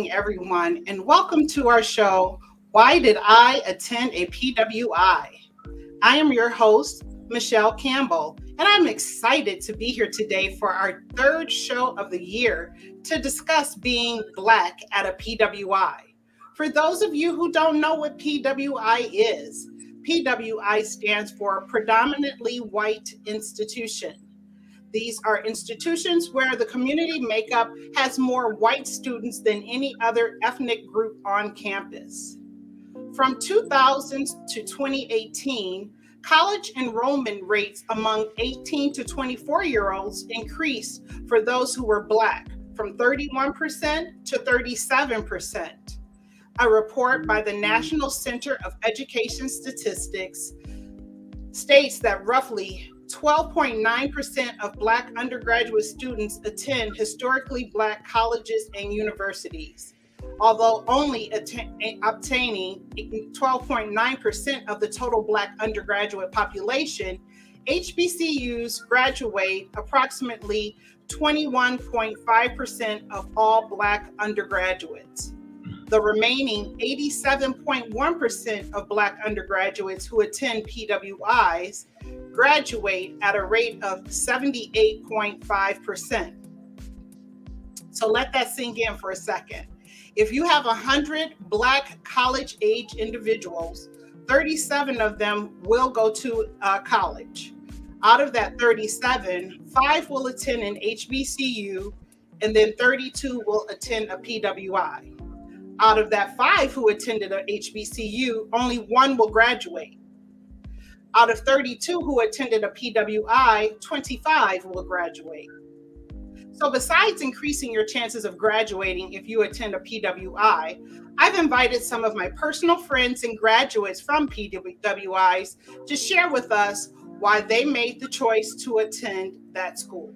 Evening, everyone, and welcome to our show, Why Did I Attend a PWI? I am your host, Michelle Campbell, and I'm excited to be here today for our third show of the year to discuss being Black at a PWI. For those of you who don't know what PWI is, PWI stands for Predominantly White Institution. These are institutions where the community makeup has more white students than any other ethnic group on campus. From 2000 to 2018, college enrollment rates among 18 to 24 year olds increased for those who were Black from 31% to 37%. A report by the National Center of Education Statistics states that roughly 12.9% of Black undergraduate students attend historically Black colleges and universities, although only eh, obtaining 12.9% of the total Black undergraduate population. HBCUs graduate approximately 21.5% of all Black undergraduates. The remaining 87.1% of Black undergraduates who attend PWIs graduate at a rate of 78.5%. So let that sink in for a second. If you have 100 Black college age individuals, 37 of them will go to uh, college. Out of that 37, five will attend an HBCU, and then 32 will attend a PWI. Out of that five who attended a HBCU, only one will graduate. Out of 32 who attended a PWI, 25 will graduate. So, besides increasing your chances of graduating if you attend a PWI, I've invited some of my personal friends and graduates from PWIs to share with us why they made the choice to attend that school.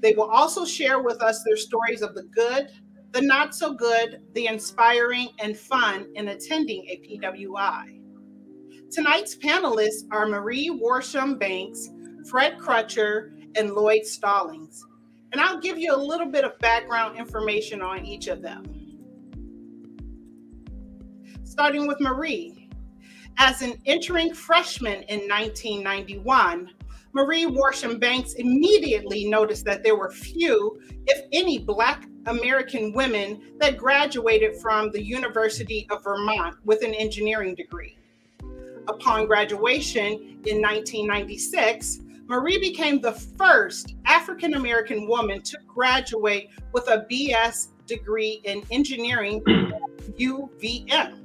They will also share with us their stories of the good, the not so good, the inspiring, and fun in attending a PWI. Tonight's panelists are Marie Worsham Banks, Fred Crutcher, and Lloyd Stallings. And I'll give you a little bit of background information on each of them. Starting with Marie. As an entering freshman in 1991, Marie Worsham Banks immediately noticed that there were few, if any, Black American women that graduated from the University of Vermont with an engineering degree upon graduation in 1996, Marie became the first African American woman to graduate with a BS degree in engineering at UVM.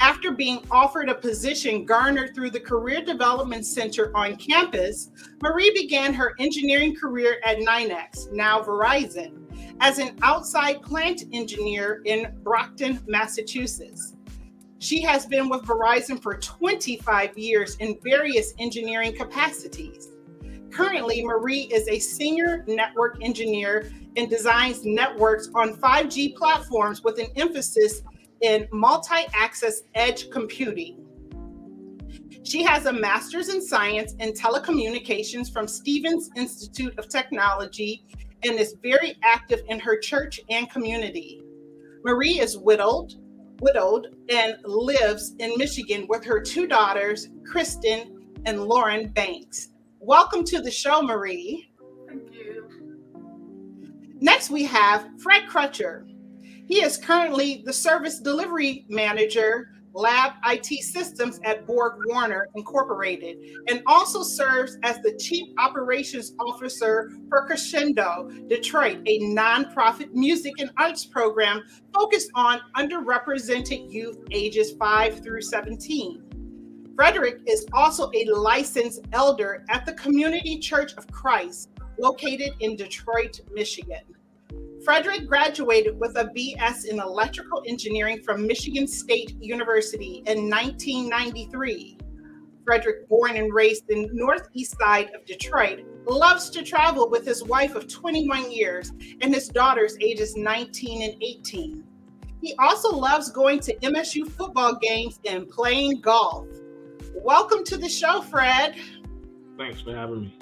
After being offered a position garnered through the Career Development Center on campus, Marie began her engineering career at NYNEX, now Verizon, as an outside plant engineer in Brockton, Massachusetts. She has been with Verizon for 25 years in various engineering capacities. Currently, Marie is a senior network engineer and designs networks on 5G platforms with an emphasis in multi access edge computing. She has a master's in science and telecommunications from Stevens Institute of Technology and is very active in her church and community. Marie is widowed, widowed and lives in Michigan with her two daughters, Kristen and Lauren Banks. Welcome to the show, Marie. Thank you. Next, we have Fred Crutcher. He is currently the service delivery manager Lab IT Systems at BorgWarner Incorporated, and also serves as the Chief Operations Officer for Crescendo Detroit, a nonprofit music and arts program focused on underrepresented youth ages 5 through 17. Frederick is also a licensed elder at the Community Church of Christ, located in Detroit, Michigan. Frederick graduated with a BS in electrical engineering from Michigan State University in 1993. Frederick, born and raised in northeast side of Detroit, loves to travel with his wife of 21 years and his daughters ages 19 and 18. He also loves going to MSU football games and playing golf. Welcome to the show, Fred. Thanks for having me.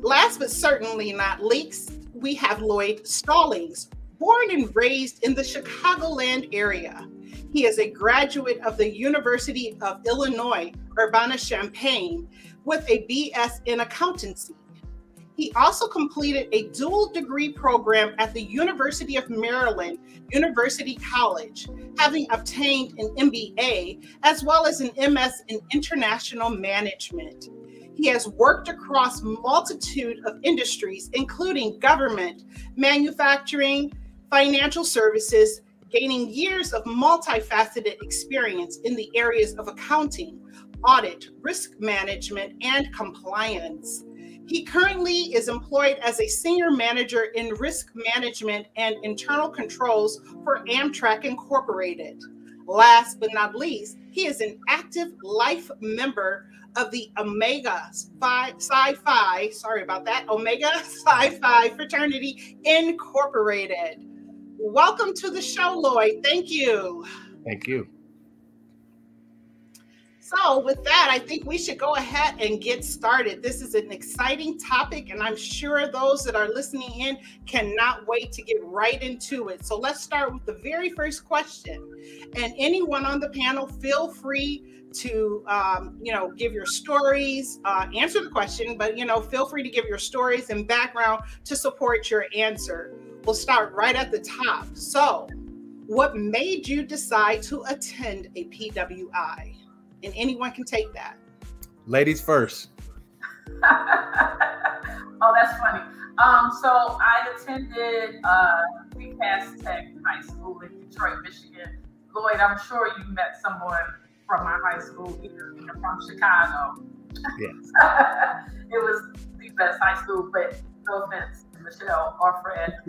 Last but certainly not least, we have Lloyd Stallings. born and raised in the Chicagoland area. He is a graduate of the University of Illinois, Urbana-Champaign, with a BS in accountancy. He also completed a dual degree program at the University of Maryland, University College, having obtained an MBA as well as an MS in International Management. He has worked across multitude of industries, including government, manufacturing, financial services, gaining years of multifaceted experience in the areas of accounting, audit, risk management, and compliance. He currently is employed as a senior manager in risk management and internal controls for Amtrak Incorporated. Last but not least, he is an active life member of the Omega Phi, Psi Phi, sorry about that, Omega Psi Phi Fraternity Incorporated. Welcome to the show, Lloyd. Thank you. Thank you. So, with that, I think we should go ahead and get started. This is an exciting topic, and I'm sure those that are listening in cannot wait to get right into it. So, let's start with the very first question. And anyone on the panel, feel free to um, you know give your stories uh, answer the question but you know feel free to give your stories and background to support your answer we'll start right at the top so what made you decide to attend a pwi and anyone can take that. Ladies first. oh, that's funny. Um, so I attended uh, Cass Tech High School in Detroit, Michigan. Lloyd, I'm sure you met someone from my high school, either from Chicago. Yes. it was the best high school, but no offense. Michelle or Fred.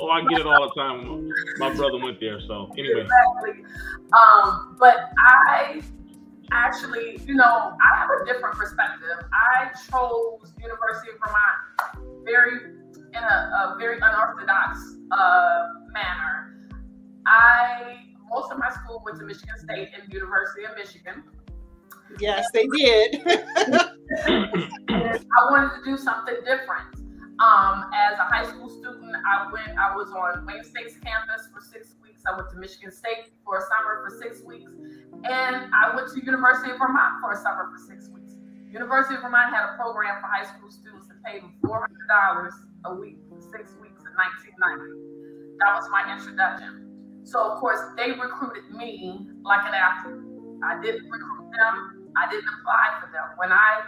oh, I get it all the time. My brother went there, so anyway. Exactly. Um, but I actually, you know, I have a different perspective. I chose University of Vermont very in a, a very unorthodox uh, manner. I most of my school went to Michigan State and University of Michigan. Yes, they did. I wanted to do something different. Um, as a high school student, I went, I was on Wayne State's campus for six weeks. I went to Michigan State for a summer for six weeks. And I went to University of Vermont for a summer for six weeks. University of Vermont had a program for high school students that paid them $400 a week for six weeks in 1990. That was my introduction. So, of course, they recruited me like an athlete. I didn't recruit them. I didn't apply for them. When I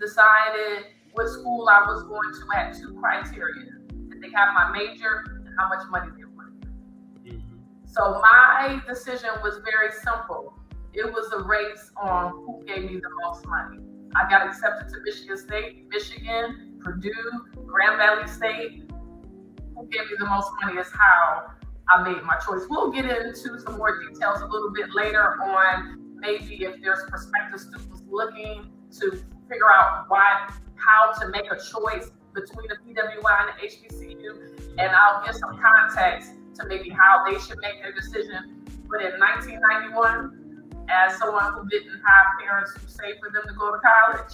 decided what school I was going to had two criteria. Did they have my major and how much money they wanted? Mm-hmm. So my decision was very simple. It was a race on who gave me the most money. I got accepted to Michigan State, Michigan, Purdue, Grand Valley State. Who gave me the most money is how I made my choice. We'll get into some more details a little bit later on maybe if there's prospective students looking to figure out why how to make a choice between the PWI and the HBCU, and I'll give some context to maybe how they should make their decision. But in 1991, as someone who didn't have parents who saved for them to go to college,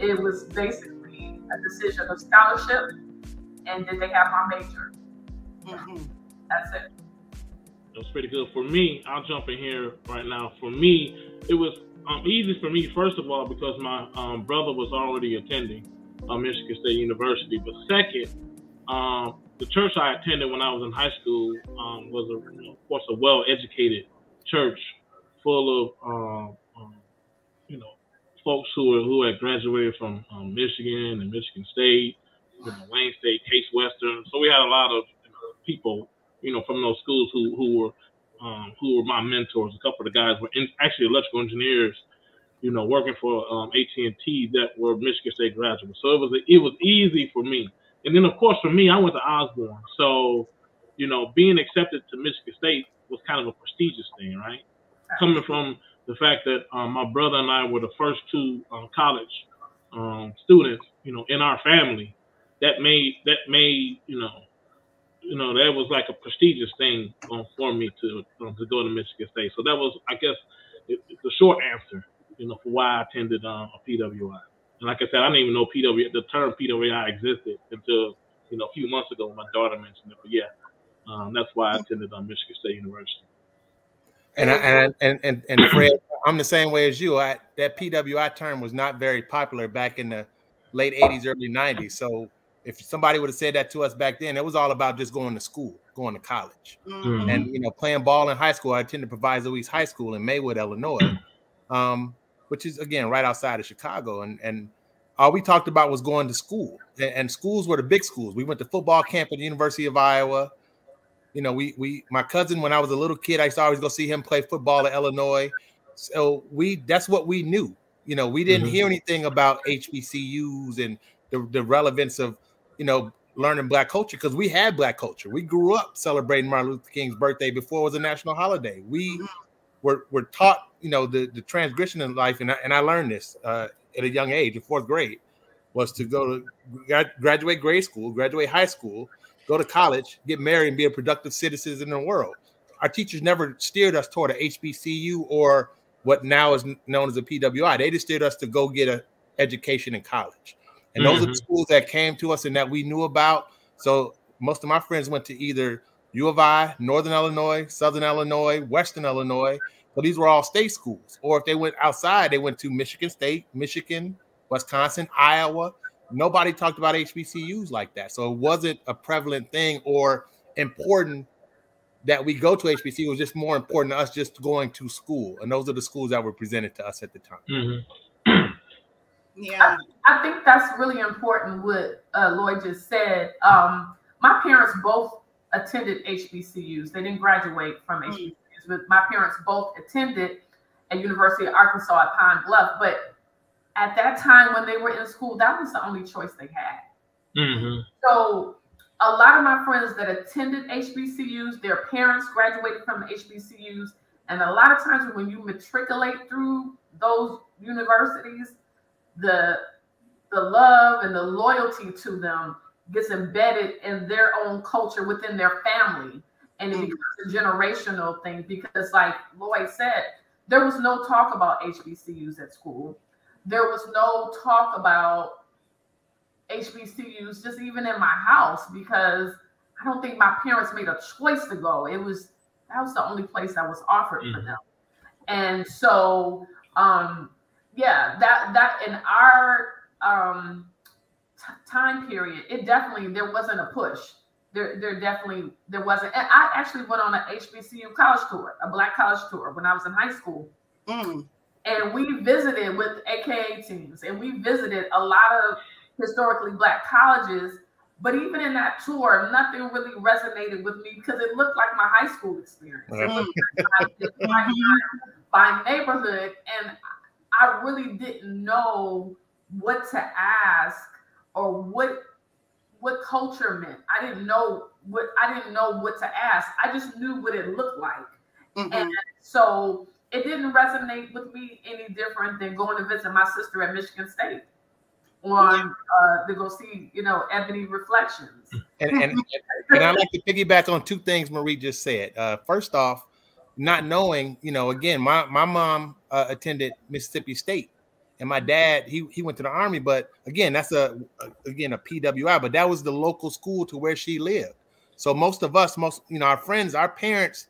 it was basically a decision of scholarship and did they have my major? Mm-hmm. That's it. It was pretty good. For me, I'll jump in here right now. For me, it was um, easy for me, first of all, because my um, brother was already attending uh, Michigan State University. But second, um, the church I attended when I was in high school um, was, a, of course, a well-educated church full of, um, um, you know, folks who were who had graduated from Michigan and Michigan State, you know, Wayne State, Case Western. So we had a lot of you know, people, you know, from those schools who who were um, who were my mentors. A couple of the guys were in, actually electrical engineers, you know, working for um, AT&T that were Michigan State graduates. So it was a, it was easy for me. And then of course for me, I went to Osborn, so you know, being accepted to Michigan State was kind of a prestigious thing, right? Coming from the fact that um, my brother and I were the first two uh, college um, students, you know, in our family, that made that made you know you know, that was like a prestigious thing for me to um, to go to Michigan State. So that was, I guess, the short answer, you know, for why I attended um, a PWI. And like I said, I didn't even know PW the term PWI existed until you know, a few months ago when my daughter mentioned it. But yeah, um, that's why I attended um, Michigan State University. And I, and and and, and Fred, I'm the same way as you. I, that PWI term was not very popular back in the late '80s, early '90s. So if somebody would have said that to us back then, it was all about just going to school, going to college, mm-hmm. and you know, playing ball in high school. I attended Proviso East High School in Maywood, Illinois, um, which is again right outside of Chicago, and and all we talked about was going to school, and, and schools were the big schools. We went to football camp at the University of Iowa. You know, we we my cousin when I was a little kid, I used to always go see him play football at Illinois. So we that's what we knew. You know, we didn't mm-hmm. hear anything about HBCUs and the, the relevance of you know learning black culture because we had black culture. We grew up celebrating Martin Luther King's birthday before it was a national holiday. We mm-hmm. were, were taught, you know, the, the transgression in life, and I, and I learned this uh, at a young age, in fourth grade, was to go to graduate grade school, graduate high school, go to college, get married, and be a productive citizen in the world. Our teachers never steered us toward a HBCU or what now is known as a PWI. They just steered us to go get an education in college. And those mm-hmm. are the mm-hmm. schools that came to us and that we knew about. So most of my friends went to either U of I, Northern Illinois, Southern Illinois, Western Illinois. So these were all state schools. Or if they went outside, they went to Michigan State, Michigan, Wisconsin, Iowa, nobody talked about HBCUs like that. So it wasn't a prevalent thing or important that we go to HBCU. It was just more important to us just going to school. And those are the schools that were presented to us at the time. Mm-hmm. Yeah. I, I, think that's really important what uh, Lloyd just said. Um, my parents both attended HBCUs. They didn't graduate from HBCUs, mm-hmm. but my parents both attended at University of Arkansas at Pine Bluff. But at that time when they were in school, that was the only choice they had. Mm-hmm. So a lot of my friends that attended HBCUs, their parents graduated from HBCUs, and a lot of times when you matriculate through those universities, the the love and the loyalty to them gets embedded in their own culture within their family, and it mm-hmm. becomes a generational thing. Because, like Lloyd said, there was no talk about HBCUs at school there was no talk about HBCUs, just even in my house, because I don't think my parents made a choice to go. It was that was the only place that was offered mm-hmm. for them. And so, um, yeah, that that in our um, t- time period, it definitely there wasn't a push. There, there definitely there wasn't. And I actually went on an HBCU college tour, a black college tour when I was in high school. Mm and we visited with AKA teams and we visited a lot of historically black colleges. But even in that tour, nothing really resonated with me because it looked like my high school experience. It my, my neighborhood, and I really didn't know what to ask or what what culture meant. I didn't know what I didn't know what to ask. I just knew what it looked like. Mm-hmm. And so it didn't resonate with me any different than going to visit my sister at Michigan State on uh, to go see, you know, Ebony Reflections. And, and, and I like to piggyback on two things Marie just said. Uh, first off, not knowing, you know, again, my my mom uh, attended Mississippi State, and my dad he he went to the army. But again, that's a, a again a PWI, but that was the local school to where she lived. So most of us, most you know, our friends, our parents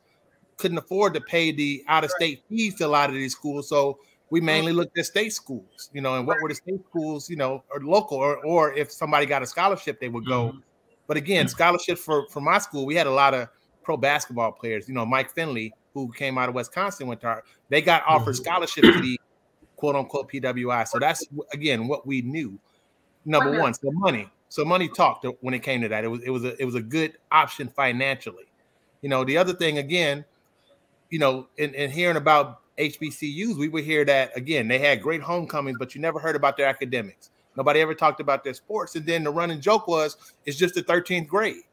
couldn't afford to pay the out of state fees to a lot of these schools. So we mainly looked at state schools, you know, and what were the state schools, you know, or local, or or if somebody got a scholarship, they would go. Mm-hmm. But again, scholarships for for my school, we had a lot of pro basketball players. You know, Mike Finley, who came out of Wisconsin, went to our, they got offered mm-hmm. scholarships to the quote unquote PWI. So that's again what we knew. Number one, so money. So money talked when it came to that. It was it was a it was a good option financially. You know, the other thing again you know, in, in hearing about HBCUs, we would hear that again, they had great homecomings, but you never heard about their academics. Nobody ever talked about their sports. And then the running joke was, it's just the 13th grade.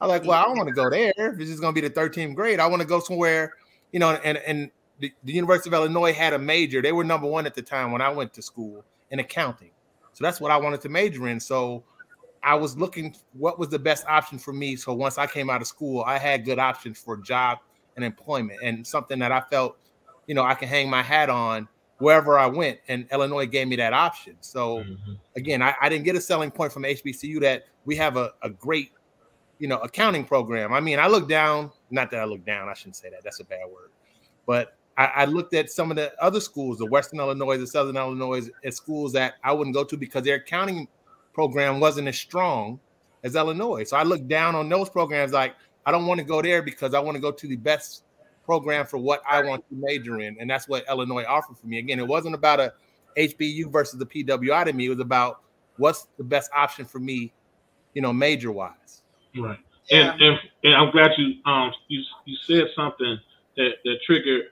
I was like, well, I don't want to go there. If it's just going to be the 13th grade, I want to go somewhere, you know, and, and the, the University of Illinois had a major. They were number one at the time when I went to school in accounting. So that's what I wanted to major in. So I was looking what was the best option for me. So once I came out of school, I had good options for job and employment and something that I felt, you know, I can hang my hat on wherever I went, and Illinois gave me that option. So mm-hmm. again, I, I, didn't get a selling point from HBCU that we have a, a great, you know, accounting program. I mean, I look down, not that I look down, I shouldn't say that, that's a bad word, but I, I looked at some of the other schools, the Western Illinois, the Southern Illinois, as schools that I wouldn't go to because their accounting program wasn't as strong as Illinois. So I looked down on those programs like I don't want to go there because I want to go to the best program for what I want to major in. And that's what Illinois offered for me. Again, it wasn't about a HBU versus the PWI to me. It was about what's the best option for me, you know, major wise. Right. Yeah. And, and, and I'm glad you um you you said something that that triggered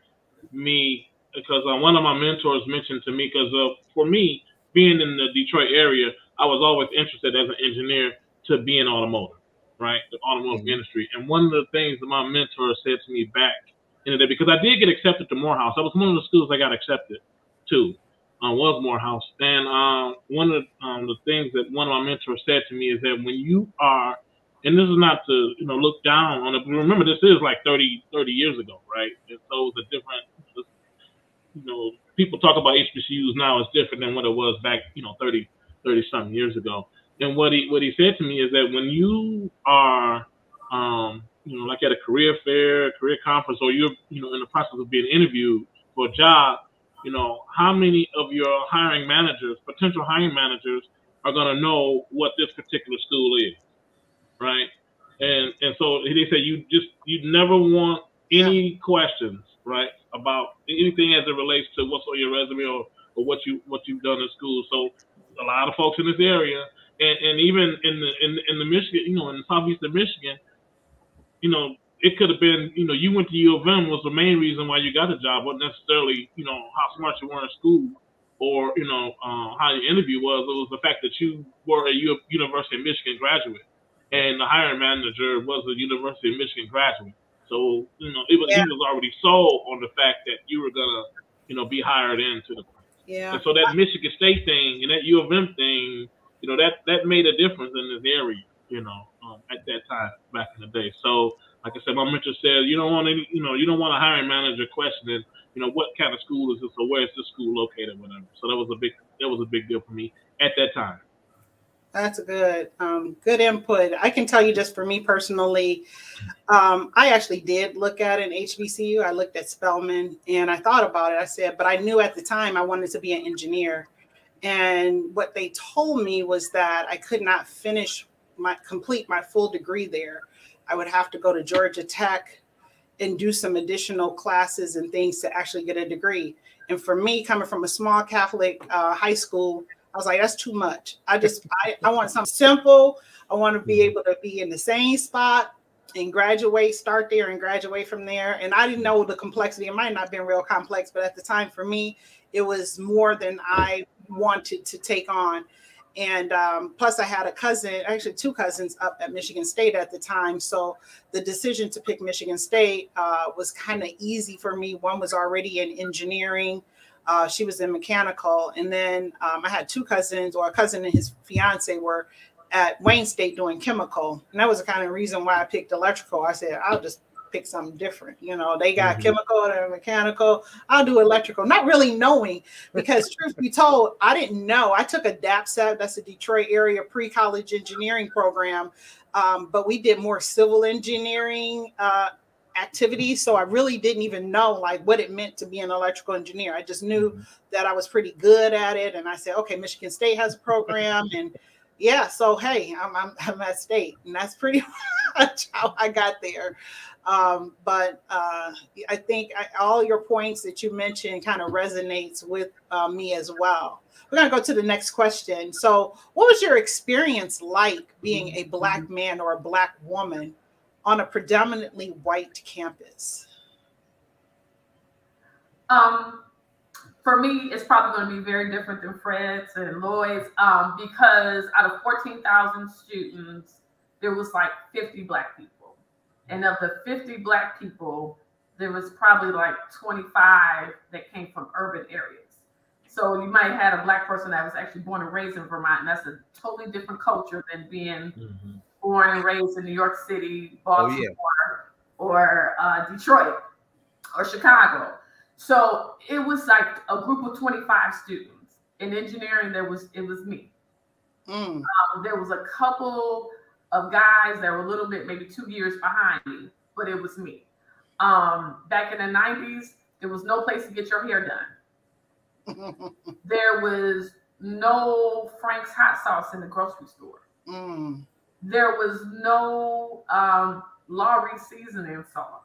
me because uh, one of my mentors mentioned to me because uh, for me being in the Detroit area, I was always interested as an engineer to be in automotive, right? The automotive mm-hmm. industry. And one of the things that my mentor said to me back in the day, because I did get accepted to Morehouse. I was one of the schools I got accepted to, uh, was Morehouse. And uh, one of um, the things that one of my mentors said to me is that when you are, and this is not to you know look down on it, but remember this is like 30, 30 years ago, right? And so a different, you know, people talk about HBCUs now is different than what it was back, you know, 30, 30 something years ago. And what he what he said to me is that when you are um, you know, like at a career fair, career conference, or you're, you know, in the process of being interviewed for a job, you know, how many of your hiring managers, potential hiring managers, are going to know what this particular school is, right? And and so they say you just you never want any yeah. questions, right, about anything as it relates to what's on your resume or, or what you what you've done in school. So a lot of folks in this area, and, and even in the in, in the Michigan, you know, in the southeastern Michigan, you know, it could have been, you know, you went to U of M was the main reason why you got the job, wasn't necessarily, you know, how smart you were in school or, you know, uh, how your interview was. It was the fact that you were a U- University of Michigan graduate and the hiring manager was a University of Michigan graduate. So, you know, it was, yeah. he was already sold on the fact that you were going to, you know, be hired into the Place. yeah. And so that Michigan State thing and that U of M thing, you know, that that made a difference in this area you know, um, at that time back in the day. So, like I said, my mentor said, you don't want any, you know, you don't want a hiring manager questioning, you know, what kind of school is this or where is this school located, whatever. So that was a big, that was a big deal for me at that time. That's good, um, good input. I can tell you just for me personally, um, I actually did look at an HBCU. I looked at Spelman and I thought about it. I said, but I knew at the time I wanted to be an engineer. And what they told me was that I could not finish my complete my full degree there. I would have to go to Georgia Tech and do some additional classes and things to actually get a degree. And for me, coming from a small Catholic uh, high school, I was like, that's too much. I just I, I want something simple. I want to be able to be in the same spot and graduate, start there and graduate from there. And I didn't know the complexity. It might not have been real complex, but at the time for me, it was more than I wanted to take on. And um, plus, I had a cousin, actually two cousins up at Michigan State at the time. So the decision to pick Michigan State uh, was kind of easy for me. One was already in engineering. Uh, she was in mechanical, and then um, I had two cousins, or a cousin and his fiance were at Wayne State doing chemical, and that was the kind of reason why I picked electrical. I said I'll just pick something different. You know, they got mm-hmm. chemical and mechanical. I'll do electrical, not really knowing because truth be told, I didn't know. I took a DAPCEP, that's a Detroit area pre-college engineering program, um, but we did more civil engineering uh, activities. So I really didn't even know like what it meant to be an electrical engineer. I just knew mm-hmm. that I was pretty good at it. And I said, okay, Michigan State has a program and yeah, so hey, I'm, I'm, I'm at state, and that's pretty much how I got there. Um, but uh, I think I, all your points that you mentioned kind of resonates with uh, me as well. We're going to go to the next question. So, what was your experience like being a black mm-hmm. man or a black woman on a predominantly white campus? Um, for me, it's probably going to be very different than Fred's and Lloyd's um, because out of 14,000 students, there was like 50 black people. And of the 50 black people, there was probably like 25 that came from urban areas. So you might have had a black person that was actually born and raised in Vermont, and that's a totally different culture than being mm-hmm. Born and raised in New York City, Baltimore, oh, yeah. or uh, Detroit, or Chicago. So it was like a group of 25 students. In engineering, there was it was me. Mm. Um, there was a couple of guys that were a little bit maybe two years behind me, but it was me. Um, back in the 90s, there was no place to get your hair done. there was no Frank's hot sauce in the grocery store. Mm. There was no um, Lawry seasoning salt.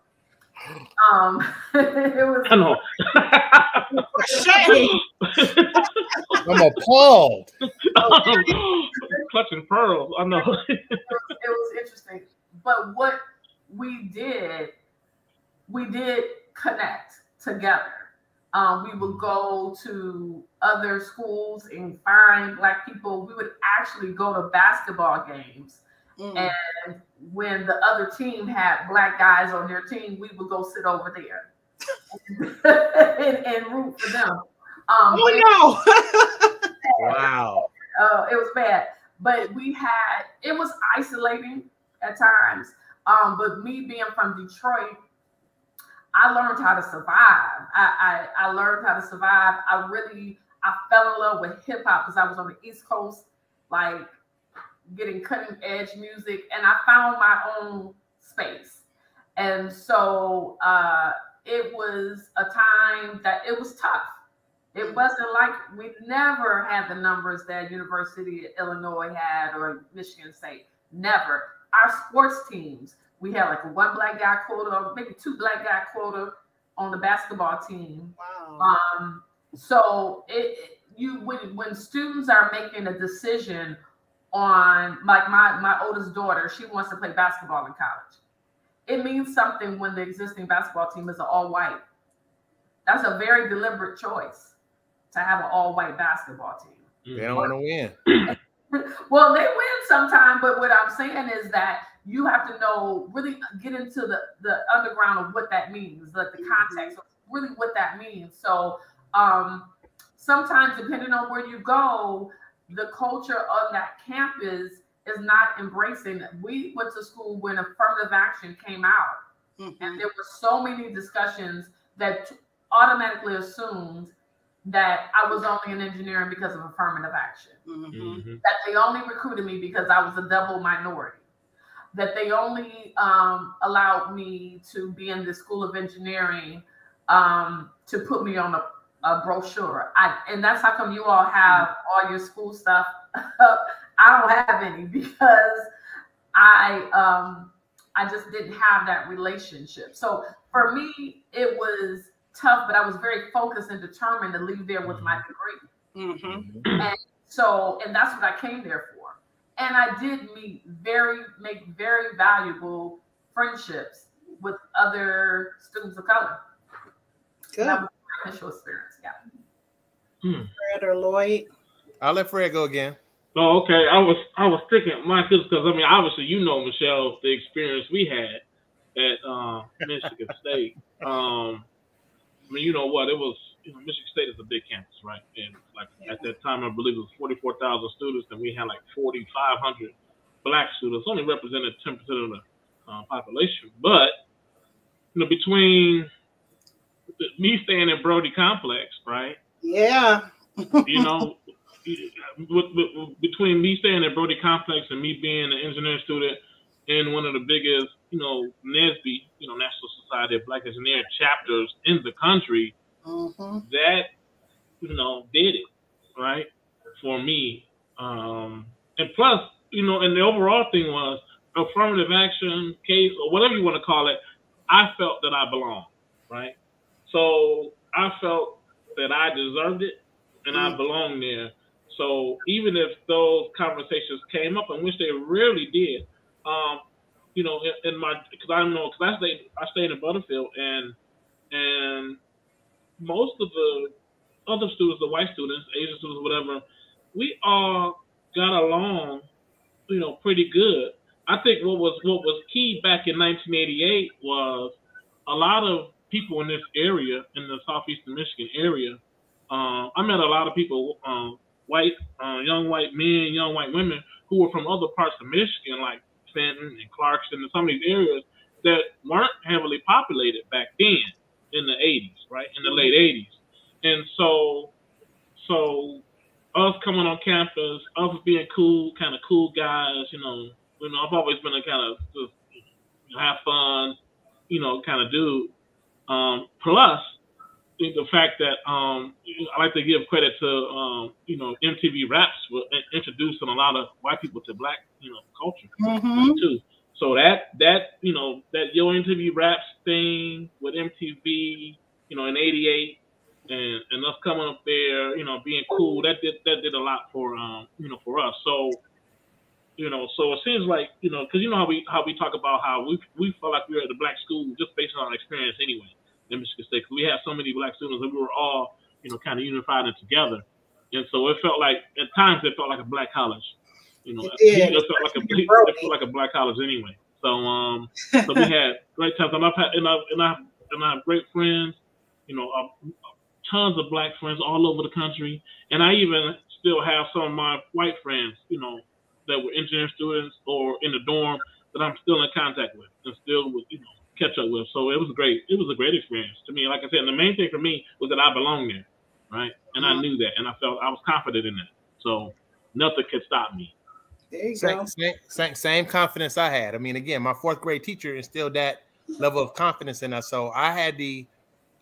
Um, it was. I know. I'm appalled. Clutching pearls. I know. it, was, it was interesting, but what we did, we did connect together. Um, we would go to other schools and find black people. We would actually go to basketball games. Mm. And when the other team had black guys on their team, we would go sit over there and, and, root for them. Um, oh no! wow. Uh, it was bad, but we had it was isolating at times. Um, but me being from Detroit, I learned how to survive. I, I, I learned how to survive. I really I fell in love with hip hop because I was on the East Coast, like getting cutting edge music, and I found my own space. And so uh, it was a time that it was tough. It wasn't like we never had the numbers that University of Illinois had or Michigan State. Never. Our sports teams, we had like one black guy quota, maybe two black guy quota on the basketball team. Wow. Um, so it you when when students are making a decision on like my my oldest daughter, she wants to play basketball in college. It means something when the existing basketball team is all white. That's a very deliberate choice to have an all white basketball team. They don't want to win. well, they win sometime, but what I'm saying is that you have to know really get into the the underground of what that means, like the mm-hmm. context of really what that means. So um sometimes depending on where you go, the culture on that campus is not embracing. that. We went to school when affirmative action came out, mm-hmm. and there were so many discussions that automatically assumed that I was only in engineering because of affirmative action. Mm-hmm. mm-hmm. That they only recruited me because I was a double minority. That they only um, allowed me to be in the School of Engineering um, to put me on a a brochure. I, and that's how come you all have all your school stuff. I don't have any because I um I just didn't have that relationship. So for me, it was tough, but I was very focused and determined to leave there with my degree. Mm-hmm. And so, and that's what I came there for. And I did meet very, make very valuable friendships with other students of color. Good. That initial experience. Hmm. Fred or Lloyd? I'll let Fred go again. Oh, okay. I was I was thinking, my because I mean, obviously, you know, Michelle, the experience we had at uh, Michigan State. Um, I mean, you know what? It was you know, Michigan State is a big campus, right? And like at that time, I believe it was forty four thousand students, and we had like forty five hundred black students, only represented ten percent of the uh, population. But you know, between me staying in Brody Complex, right? Yeah. you know, with, with, between me staying at Brody Complex and me being an engineering student in one of the biggest, you know, NSBE, you know, National Society of Black Engineers chapters in the country, mm-hmm. that, you know, did it, right, for me. Um, and plus, you know, and the overall thing was affirmative action case or whatever you want to call it, I felt that I belonged, right? So I felt that I deserved it and I mm. belonged there. So even if those conversations came up, and which they rarely did, um, you know, in, in my because I know because I stayed I stayed in Butterfield and and most of the other students, the white students, Asian students, whatever, we all got along, you know, pretty good. I think what was what was key back in 1988 was a lot of people in this area, in the southeastern Michigan area, uh, I met a lot of people—white, um, uh, um, young white men, young white women who were from other parts of Michigan, like Fenton and Clarkston and some of these areas that weren't heavily populated back then in the 80s, right? In the mm-hmm. late 80s. And so, so us coming on campus, us being cool, kind of cool guys, you know, you know, I've always been a kind of just have fun, you know, kind of dude. Um, plus, the fact that um, I like to give credit to um, you know MTV Raps for introducing a lot of white people to black you know culture mm-hmm. too. So that that you know that Yo MTV Raps thing with MTV, you know, in '88, and and us coming up there, you know, being cool, that did that did a lot for um you know for us. So you know, so it seems like you know, because you know how we how we talk about how we we felt like we were at the black school just based on our experience anyway in Michigan State. Cause we had so many black students and we were all, you know, kind of unified and together. And so it felt like at times it felt like a black college. You know, it, it felt like a it felt like a black college anyway. So um, so we had great times, and I've had and I and I and I have great friends. You know, uh, tons of black friends all over the country, and I even still have some of my white friends. You know, that were engineering students or in the dorm that I'm still in contact with, and still with you know catch up with. So it was great. It was a great experience to me. Like I said, the main thing for me was that I belonged there, right? And I knew that, and I felt I was confident in that. So nothing could stop me. Same, same, same, confidence I had. I mean, again, my fourth grade teacher instilled that level of confidence in us. So I had the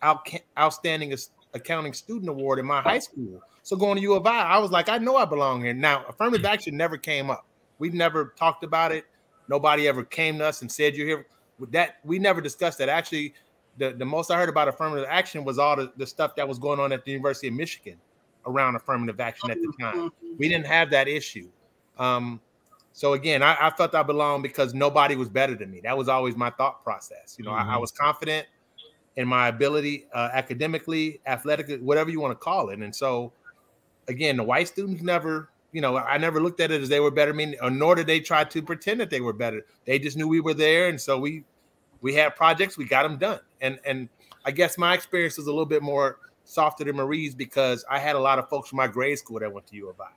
out, outstanding accounting student award in my high school. So going to U of I, I was like, I know I belong here. Now, affirmative action never came up. We've never talked about it. Nobody ever came to us and said you're here that we never discussed that. Actually, the, the most I heard about affirmative action was all the, the stuff that was going on at the University of Michigan around affirmative action at the time. We didn't have that issue. Um, so again, I, I, felt I belonged because nobody was better than me. That was always my thought process. You know, mm-hmm. I, I, was confident in my ability, uh, academically, athletically, whatever you want to call it. And so, again, the white students never you know, I never looked at it as they were better, mean, or nor did they try to pretend that they were better. They just knew we were there, and so we we had projects, we got them done. And and I guess my experience was a little bit more softer than Marie's because I had a lot of folks from my grade school that went to U of I,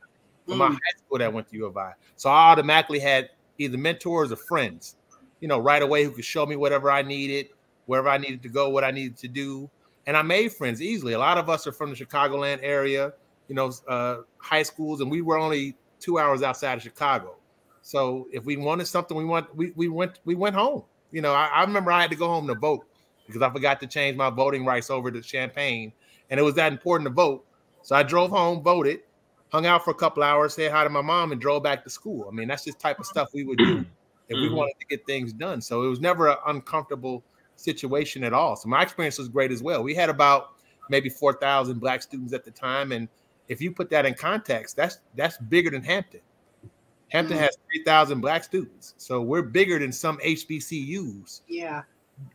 from mm. my high school that went to U of I. So I automatically had either mentors or friends, you know, right away who could show me whatever I needed, wherever I needed to go, what I needed to do. And I made friends easily. A lot of us are from the Chicagoland area you know, uh, high schools, and we were only two hours outside of Chicago. So if we wanted something, we want we, we went we went home. You know, I, I remember I had to go home to vote because I forgot to change my voting rights over to Champaign, and it was that important to vote. So I drove home, voted, hung out for a couple hours, said hi to my mom, and drove back to school. I mean, that's just type of stuff we would do if we mm-hmm. wanted to get things done. So it was never an uncomfortable situation at all. So my experience was great as well. We had about maybe 4,000 black students at the time, and if you put that in context, that's that's bigger than Hampton. Hampton mm-hmm. has 3,000 black students. So we're bigger than some HBCUs. Yeah.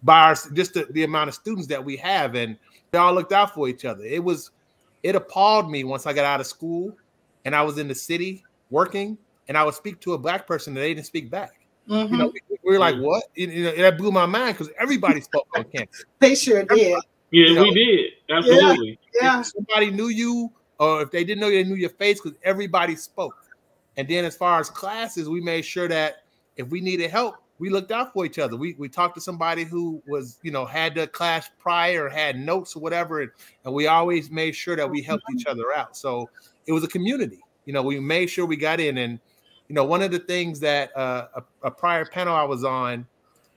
By our, just the, the amount of students that we have. And they all looked out for each other. It was, it appalled me once I got out of school and I was in the city working and I would speak to a black person and they didn't speak back. Mm-hmm. You know, we, we, were like, what? You know, that blew my mind because everybody spoke on campus. They sure did. Yeah, you know, we did. Absolutely. Yeah. yeah. somebody knew you or if they didn't know you, they knew your face because everybody spoke. And then as far as classes, we made sure that if we needed help, we looked out for each other. We we talked to somebody who was, you know, had the class prior, had notes or whatever, and, and we always made sure that we helped each other out. So it was a community. You know, we made sure we got in. And you know, one of the things that uh, a, a prior panel I was on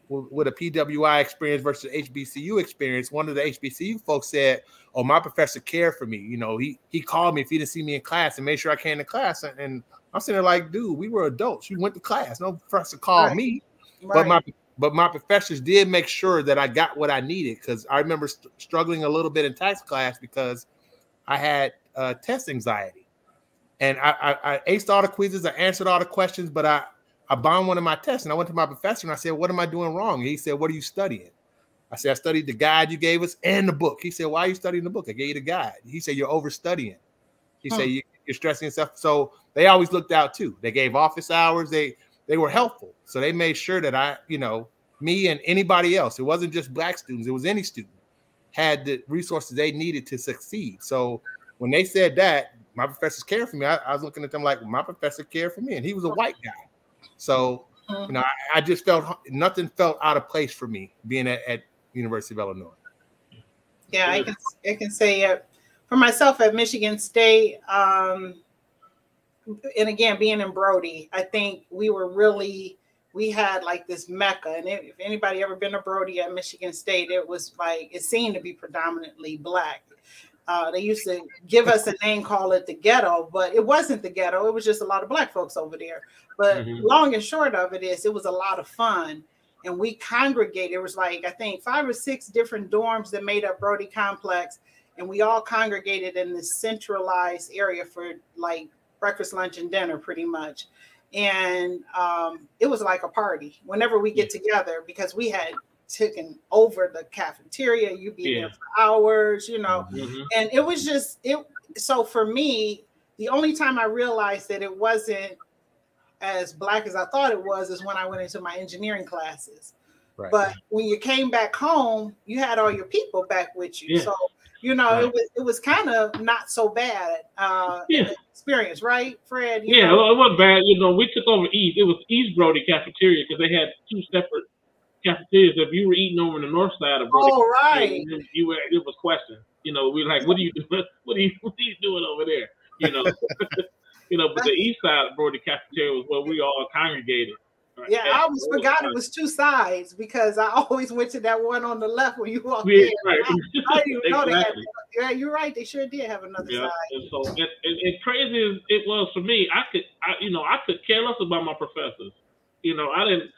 with a PWI experience versus HBCU experience, one of the HBCU folks said, "Oh, my professor cared for me. You know, he he called me if he didn't see me in class and made sure I came to class." And, and I'm sitting there like, "Dude, we were adults. You went to class. No professor called right. me." Right. But my but my professors did make sure that I got what I needed because I remember st- struggling a little bit in tax class because I had uh, test anxiety, and I, I, I aced all the quizzes, I answered all the questions, but I I bombed one of my tests and I went to my professor and I said, What am I doing wrong? And he said, What are you studying? I said, I studied the guide you gave us and the book. He said, Why are you studying the book? I gave you the guide. He said, You're overstudying. He huh. said, you, are stressing yourself. So they always looked out too. They gave office hours, they they were helpful. So they made sure that I, you know, me and anybody else, it wasn't just black students, it was any student, had the resources they needed to succeed. So when they said that, my professors cared for me. I, I was looking at them like my professor cared for me, and he was a white guy. So, you know, I, I, just felt nothing felt out of place for me being at, at University of Illinois. Yeah, I can I can say uh, for myself at Michigan State, um, and again, being in Brody, I think we were really we had like this mecca. And if anybody ever been to Brody at Michigan State, it was like it seemed to be predominantly black. Uh, they used to give us a name, call it the ghetto, but it wasn't the ghetto. It was just a lot of black folks over there. But mm-hmm. long and short of it is, it was a lot of fun. And we congregated. It was like, I think, five or six different dorms that made up Brody Complex. And we all congregated in this centralized area for like breakfast, lunch, and dinner, pretty much. And um, it was like a party whenever we get together because we had taken over the cafeteria. You'd be yeah. there for hours, you know. Mm-hmm. And it was just it. So for me, the only time I realized that it wasn't as black as I thought it was is when I went into my engineering classes. Right. But when you came back home, you had all your people back with you. Yeah. So you know, right. it was it was kind of not so bad uh yeah. experience, right, Fred? You yeah, know? it wasn't bad. You know, we took over East. It was East Brody cafeteria because they had two separate cafeterias. If you were eating over in the north side of Brody, oh right, you, were it was questioned. You know, we were like, what are you doing? What are you what are you doing over there? You know, you know, but the east side of Brody cafeteria was where we all congregated. Right. Yeah, I always forgot it was two sides because I always went to that one on the left when you walked yeah, in. Right. I, I didn't know they had. Yeah, you're right. They sure did have another yeah. side. And so, and, and, and crazy as it was for me, I could, I, you know, I could care less about my professors. You know, I didn't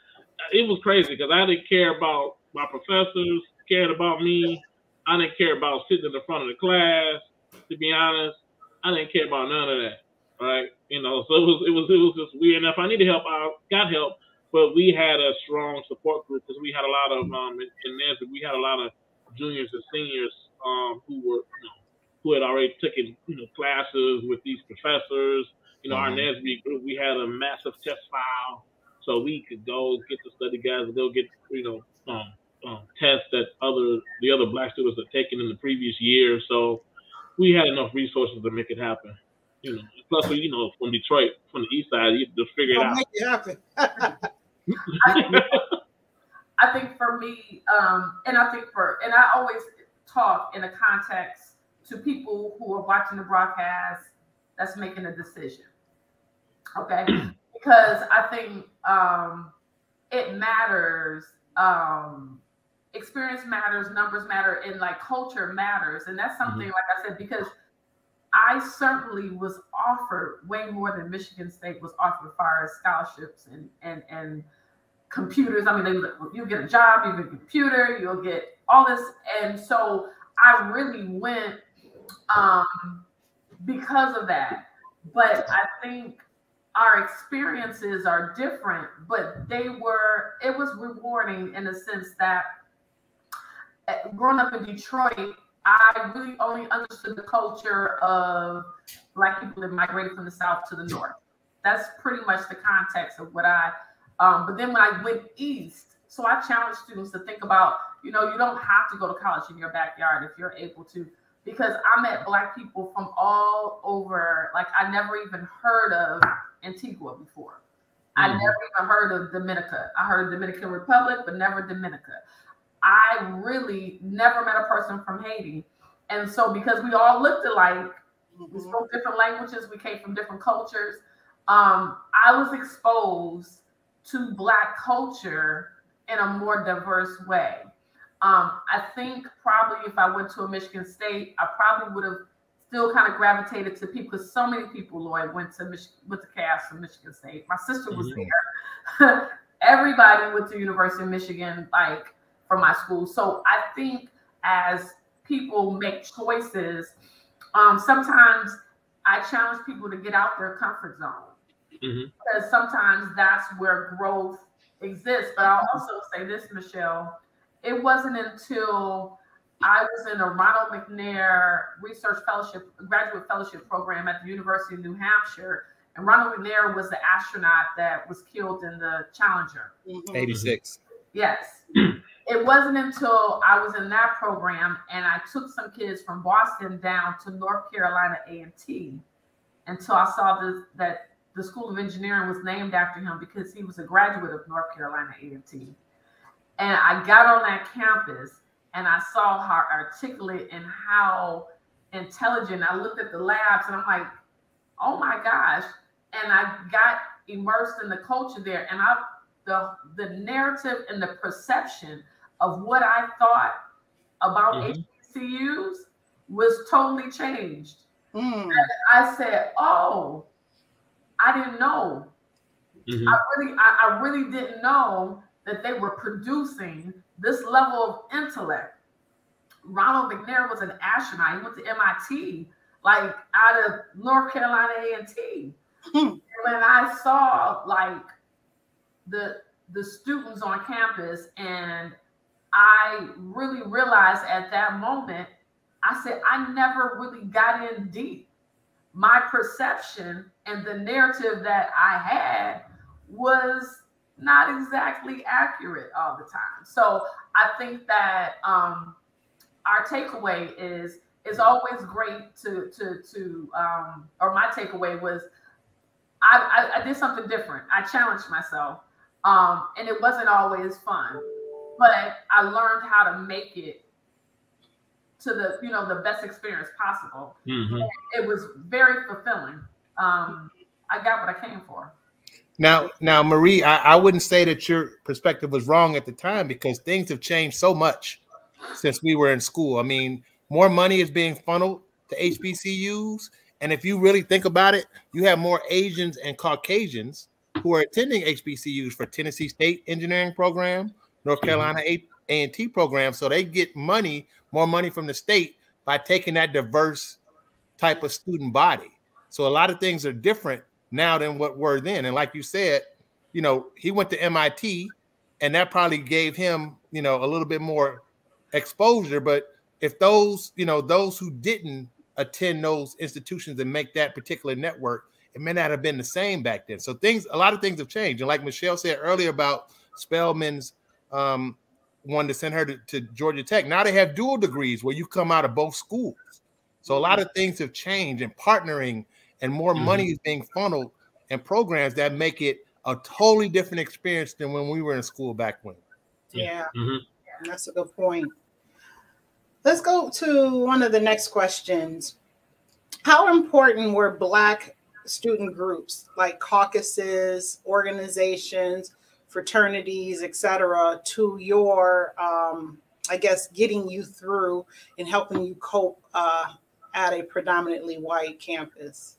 it was crazy because I didn't care about my professors, cared about me. I didn't care about sitting in the front of the class. To be honest, I didn't care about none of that. Right? You know, so it was it was it was just weird enough. I needed help. I got help, but we had a strong support group because we had a lot of um in, in we had a lot of juniors and seniors um who were you know who had already taken you know classes with these professors. You know, mm-hmm. our NSBE group, we had a massive test file so we could go get the study guides, go get you know um, um, tests that other the other black students had taken in the previous year. So we had enough resources to make it happen. You know, plus we, you know, from Detroit, from the east side, you just figure it out. Make it happen. I think for me, um, and I think for, and I always talk in a context to people who are watching the broadcast that's making a decision. Okay because I think um, it matters. Um, experience matters, numbers matter, and like culture matters. And that's something, mm-hmm. like I said, because I certainly was offered way more than Michigan State was offered as far as scholarships and and and computers. I mean, they, you get a job, you get a computer, you'll get all this, and so I really went um, because of that. But I think our experiences are different, but they were, it was rewarding in the sense that eh, growing up in Detroit, I really only understood the culture of Black people that migrated from the South to the North. That's pretty much the context of what I, um, but then when I went East, so I challenge students to think about, you know, you don't have to go to college in your backyard if you're able to because I met black people from all over. Like I never even heard of Antigua before. Mm-hmm. I never even heard of Dominica. I heard Dominican Republic, but never Dominica. I really never met a person from Haiti. And so because we all looked alike, mm-hmm. we spoke different languages, we came from different cultures. Um, I was exposed to black culture in a more diverse way. Um, I think probably if I went to a Michigan State, I probably would have still kind of gravitated to people because so many people, Lloyd, went to Mich- went to from Michigan State. My sister was mm-hmm. there. Everybody went to University of Michigan, like from my school. So I think as people make choices, um, sometimes I challenge people to get out their comfort zone mm-hmm. because sometimes that's where growth exists. But I'll also say this, Michelle it wasn't until I was in a Ronald McNair Research Fellowship, graduate fellowship program at the University of New Hampshire. And Ronald McNair was the astronaut that was killed in the Challenger. Mm-hmm. 86. Yes. it wasn't until I was in that program and I took some kids from Boston down to North Carolina A&T until I saw this, that the School of Engineering was named after him because he was a graduate of North Carolina A&T. And I got on that campus and I saw how articulate and how intelligent. I looked at the labs and I'm like, oh my gosh, and I got immersed in the culture there, and I the the narrative and the perception of what I thought about mm-hmm. HBCUs was totally changed. Mm. I said, "Oh, I didn't know. Mm-hmm. I really, I, I really didn't know that they were producing this level of intellect." Ronald McNair was an astronaut. He went to MIT, like out of North Carolina A and T. Hmm. When I saw like the the students on campus, and I really realized at that moment, I said I never really got in deep. My perception and the narrative that I had was not exactly accurate all the time. So I think that um, our takeaway is is always great to to to um, or my takeaway was I, I, I did something different. I challenged myself, um, and it wasn't always fun, but I learned how to make it to the you know the best experience possible. Mm-hmm. It was very fulfilling. Um, I got what I came for. Now, now, Marie, I, I wouldn't say that your perspective was wrong at the time because things have changed so much since we were in school. I mean, more money is being funneled to HBCUs. And if you really think about it, you have more Asians and Caucasians who are attending HBCUs for Tennessee State engineering program, North mm-hmm. Carolina A&T program. So they get money, more money from the state by taking that diverse type of student body. So a lot of things are different now than what were then. And like you said, you know, he went to MIT and that probably gave him, you know, a little bit more exposure. But if those, you know, those who didn't attend those institutions and make that particular network, it may not have been the same back then. So things, a lot of things have changed. And like Michelle said earlier about Spelman's um, wanted to send her to, to Georgia Tech. Now they have dual degrees where you come out of both schools. So a lot of things have changed and partnering and more mm-hmm. money is being funneled and programs that make it a totally different experience than when we were in school back when. Yeah, mm-hmm. that's a good point. Let's go to one of the next questions. How important were Black student groups like caucuses, organizations, fraternities, etc., to your, um, I guess, getting you through and helping you cope uh, at a predominantly white campus?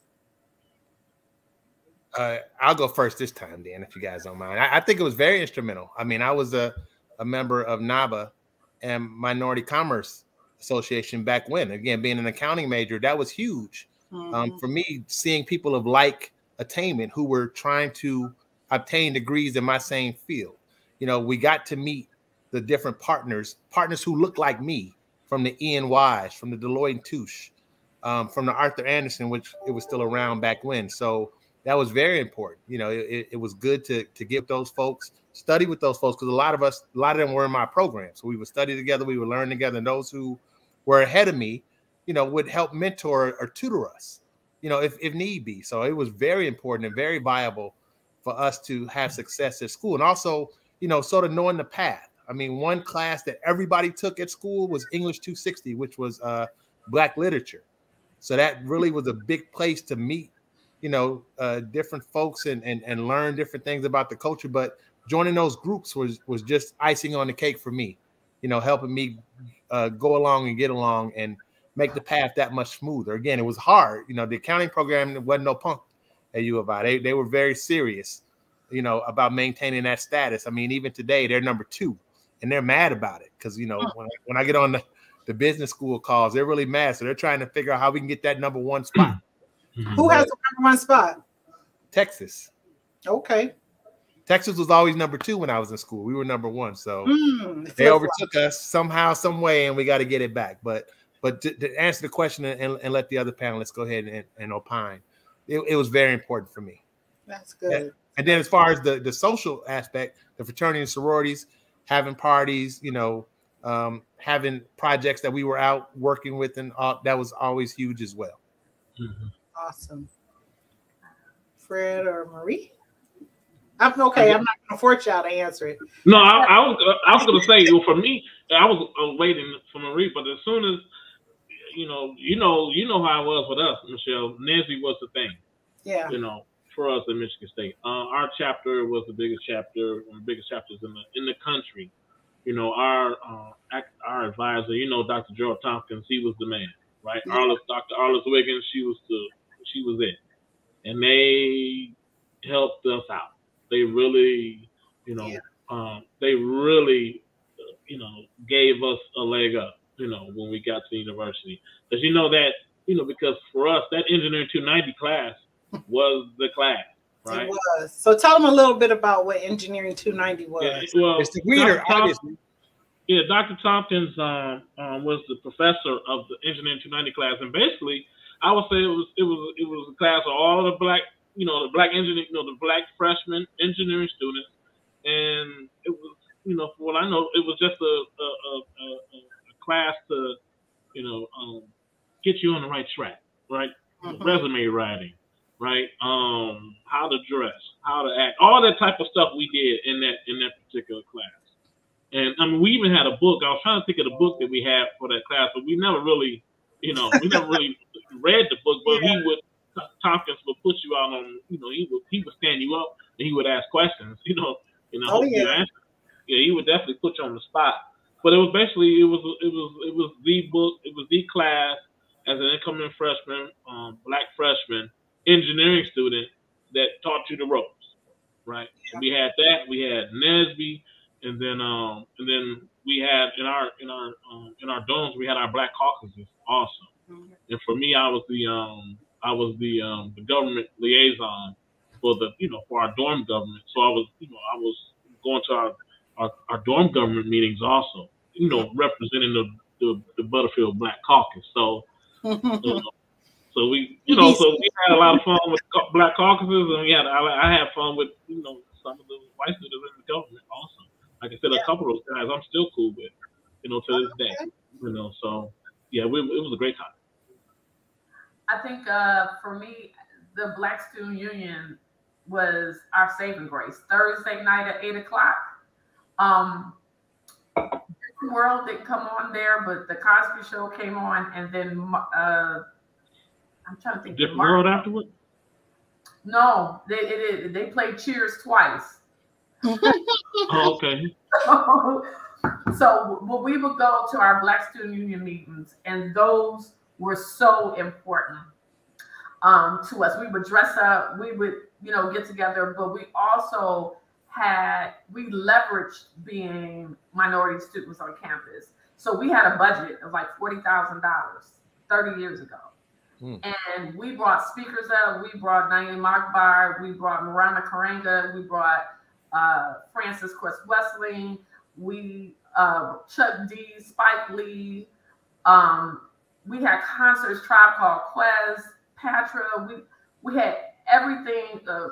Uh, I'll go first this time, Dan, if you guys don't mind. I, I, think it was very instrumental. I mean, I was a, a member of NABA and Minority Commerce Association back when. Again, being an accounting major, that was huge um, mm-hmm. um, for me. Seeing people of like attainment who were trying to obtain degrees in my same field. You know, we got to meet the different partners, partners who look like me from the E&Ys, from the Deloitte and Touche, um, from the Arthur Andersen, which it was still around back when. So that was very important. You know, it, it was good to to get those folks, study with those folks, because a lot of us, a lot of them were in my program. So we would study together, we would learn together. And those who were ahead of me, you know, would help mentor or tutor us, you know, if, if need be. So it was very important and very viable for us to have success at school. And also, you know, sort of knowing the path. I mean, one class that everybody took at school was English 260, which was uh, Black literature. So that really was a big place to meet you know uh, different folks and, and and learn different things about the culture but joining those groups was was just icing on the cake for me you know helping me uh, go along and get along and make the path that much smoother. Again it was hard you know the accounting program wasn't no punk at u of i. They, they were very serious you know about maintaining that status. I mean even today they're number two and they're mad about it because you know when, when i get on the, the business school calls they're really mad. So they're trying to figure out how we can get that number one spot Mm-hmm. Who has the number one spot? Texas. Okay. Texas was always number two when I was in school. We were number one, so mm, they overtook us somehow, some way, and we got to get it back. But but to, to answer the question and, and, let the other panelists go ahead and, and opine, it, it, was very important for me. That's good. Yeah. And then as far as the the social aspect, the fraternity and sororities, having parties, you know, um, having projects that we were out working with, and all, that was always huge as well. Mm-hmm. Awesome. Fred or Marie? I'm okay. I'm not going to force y'all to answer it. No, I, I was I was going to say well, for me, I was waiting for Marie, but as soon as you know, you know, you know how it was with us, Michelle. NSBE was the thing. Yeah. You know, for us at Michigan State. Uh, our chapter was the biggest chapter, one of the biggest chapters in the in the country. You know, our uh, our advisor, you know, Dr. Gerald Tompkins, he was the man, right? Yeah. Arliss, Dr. Arliss Wiggins, she was the she was in, and they helped us out. They really, you know, yeah. um, they really, you know, gave us a leg up. You know, when we got to the university, because you know that, you know, because for us that engineering 290 class was the class. Right? It was. So tell them a little bit about what Engineering 290 was. Yeah, well, it's the leader, obviously. Yeah, Dr. Tompkins um, um, was the professor of the Engineering 290 class, and basically, I would say it was it was it was a class of all the black, you know, the black engineer, you know, the black freshman engineering students, and it was, you know, for what I know, it was just a a, a, a class to, you know, um, get you on the right track, right? Mm-hmm. Resume writing, right? Um, how to dress, how to act, all that type of stuff we did in that in that particular class. And I mean, we even had a book. I was trying to think of the book that we had for that class, but we never really, you know, we never really read the book. But yeah. he would Tompkins would put you out on, you know, he would he would stand you up and he would ask questions, you know, you know, oh, yeah. yeah, he would definitely put you on the spot. But it was basically it was it was it was the book, it was the class as an incoming freshman, um, black freshman engineering student that taught you the ropes, right? Yeah. We had that. We had NSBE, and then um, and then we had in our in our um, in our domes we had our black caucuses also. Mm-hmm. And for me, I was the um, I was the um, the government liaison for the you know for our dorm government. So I was you know I was going to our our, our dorm government meetings also. You know, representing the the, the Butterfield Black Caucus. So. uh, So we, you know, so we had a lot of fun with black caucuses, and we had I, I had fun with you know some of the white students in the government also. Like I said, yeah. a couple of those guys I'm still cool with, you know, to this day. You know, so yeah, we, it was a great time. I think uh, for me, the Black Student Union was our saving grace. Thursday night at eight o'clock. Um, World didn't come on there, but the Cosby Show came on, and then uh, I'm trying to think. Different world afterward. No, they it, they played Cheers twice. oh, okay. So, so well, we would go to our Black Student Union meetings, and those were so important um, to us. We would dress up, we would, you know, get together, but we also had we leveraged being minority students on campus. So we had a budget of like forty thousand dollars thirty years ago. Mm. And we brought speakers out. We brought Na'im Akbar. We brought Maulana Karenga. We brought uh, Frances Cress Welsing. We uh, Chuck D, Spike Lee. Um, we had concerts, Tribe Called Quest, Patra. We we had everything, uh,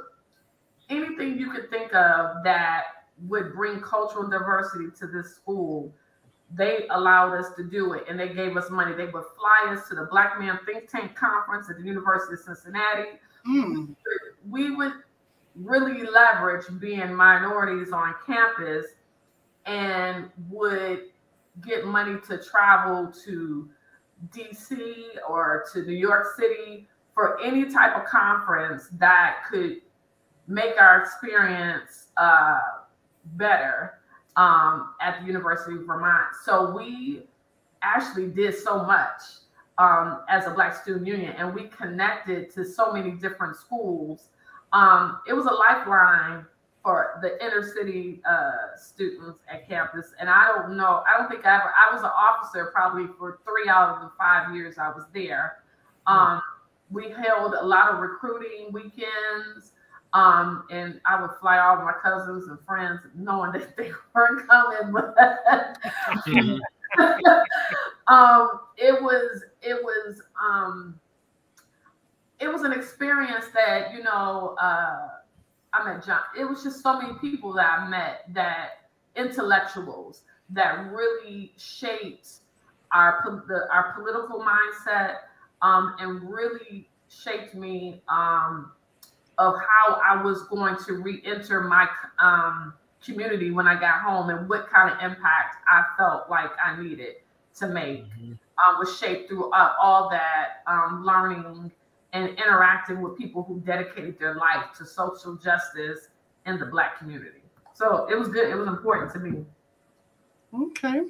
anything you could think of that would bring cultural diversity to this school they allowed us to do it and they gave us money. They would fly us to the Black Man Think Tank Conference at the University of Cincinnati. Mm. We would really leverage being minorities on campus and would get money to travel to DC or to New York City for any type of conference that could make our experience uh, better um, at the University of Vermont. So we actually did so much um, as a Black Student Union, and we connected to so many different schools. Um, it was a lifeline for the inner city uh, students at campus. And I don't know, I don't think I ever, I was an officer probably for three out of the five years I was there. Um, we held a lot of recruiting weekends. Um, and I would fly all my cousins and friends knowing that they weren't coming. But um, it was it was um, it was an experience that you know uh, I met John. It was just so many people that I met that intellectuals that really shaped our the, our political mindset um, and really shaped me um, of how I was going to re-enter my um, community when I got home and what kind of impact I felt like I needed to make mm-hmm. uh, was shaped through uh, all that um, learning and interacting with people who dedicated their life to social justice in the Black community. So it was good. It was important to me. Okay.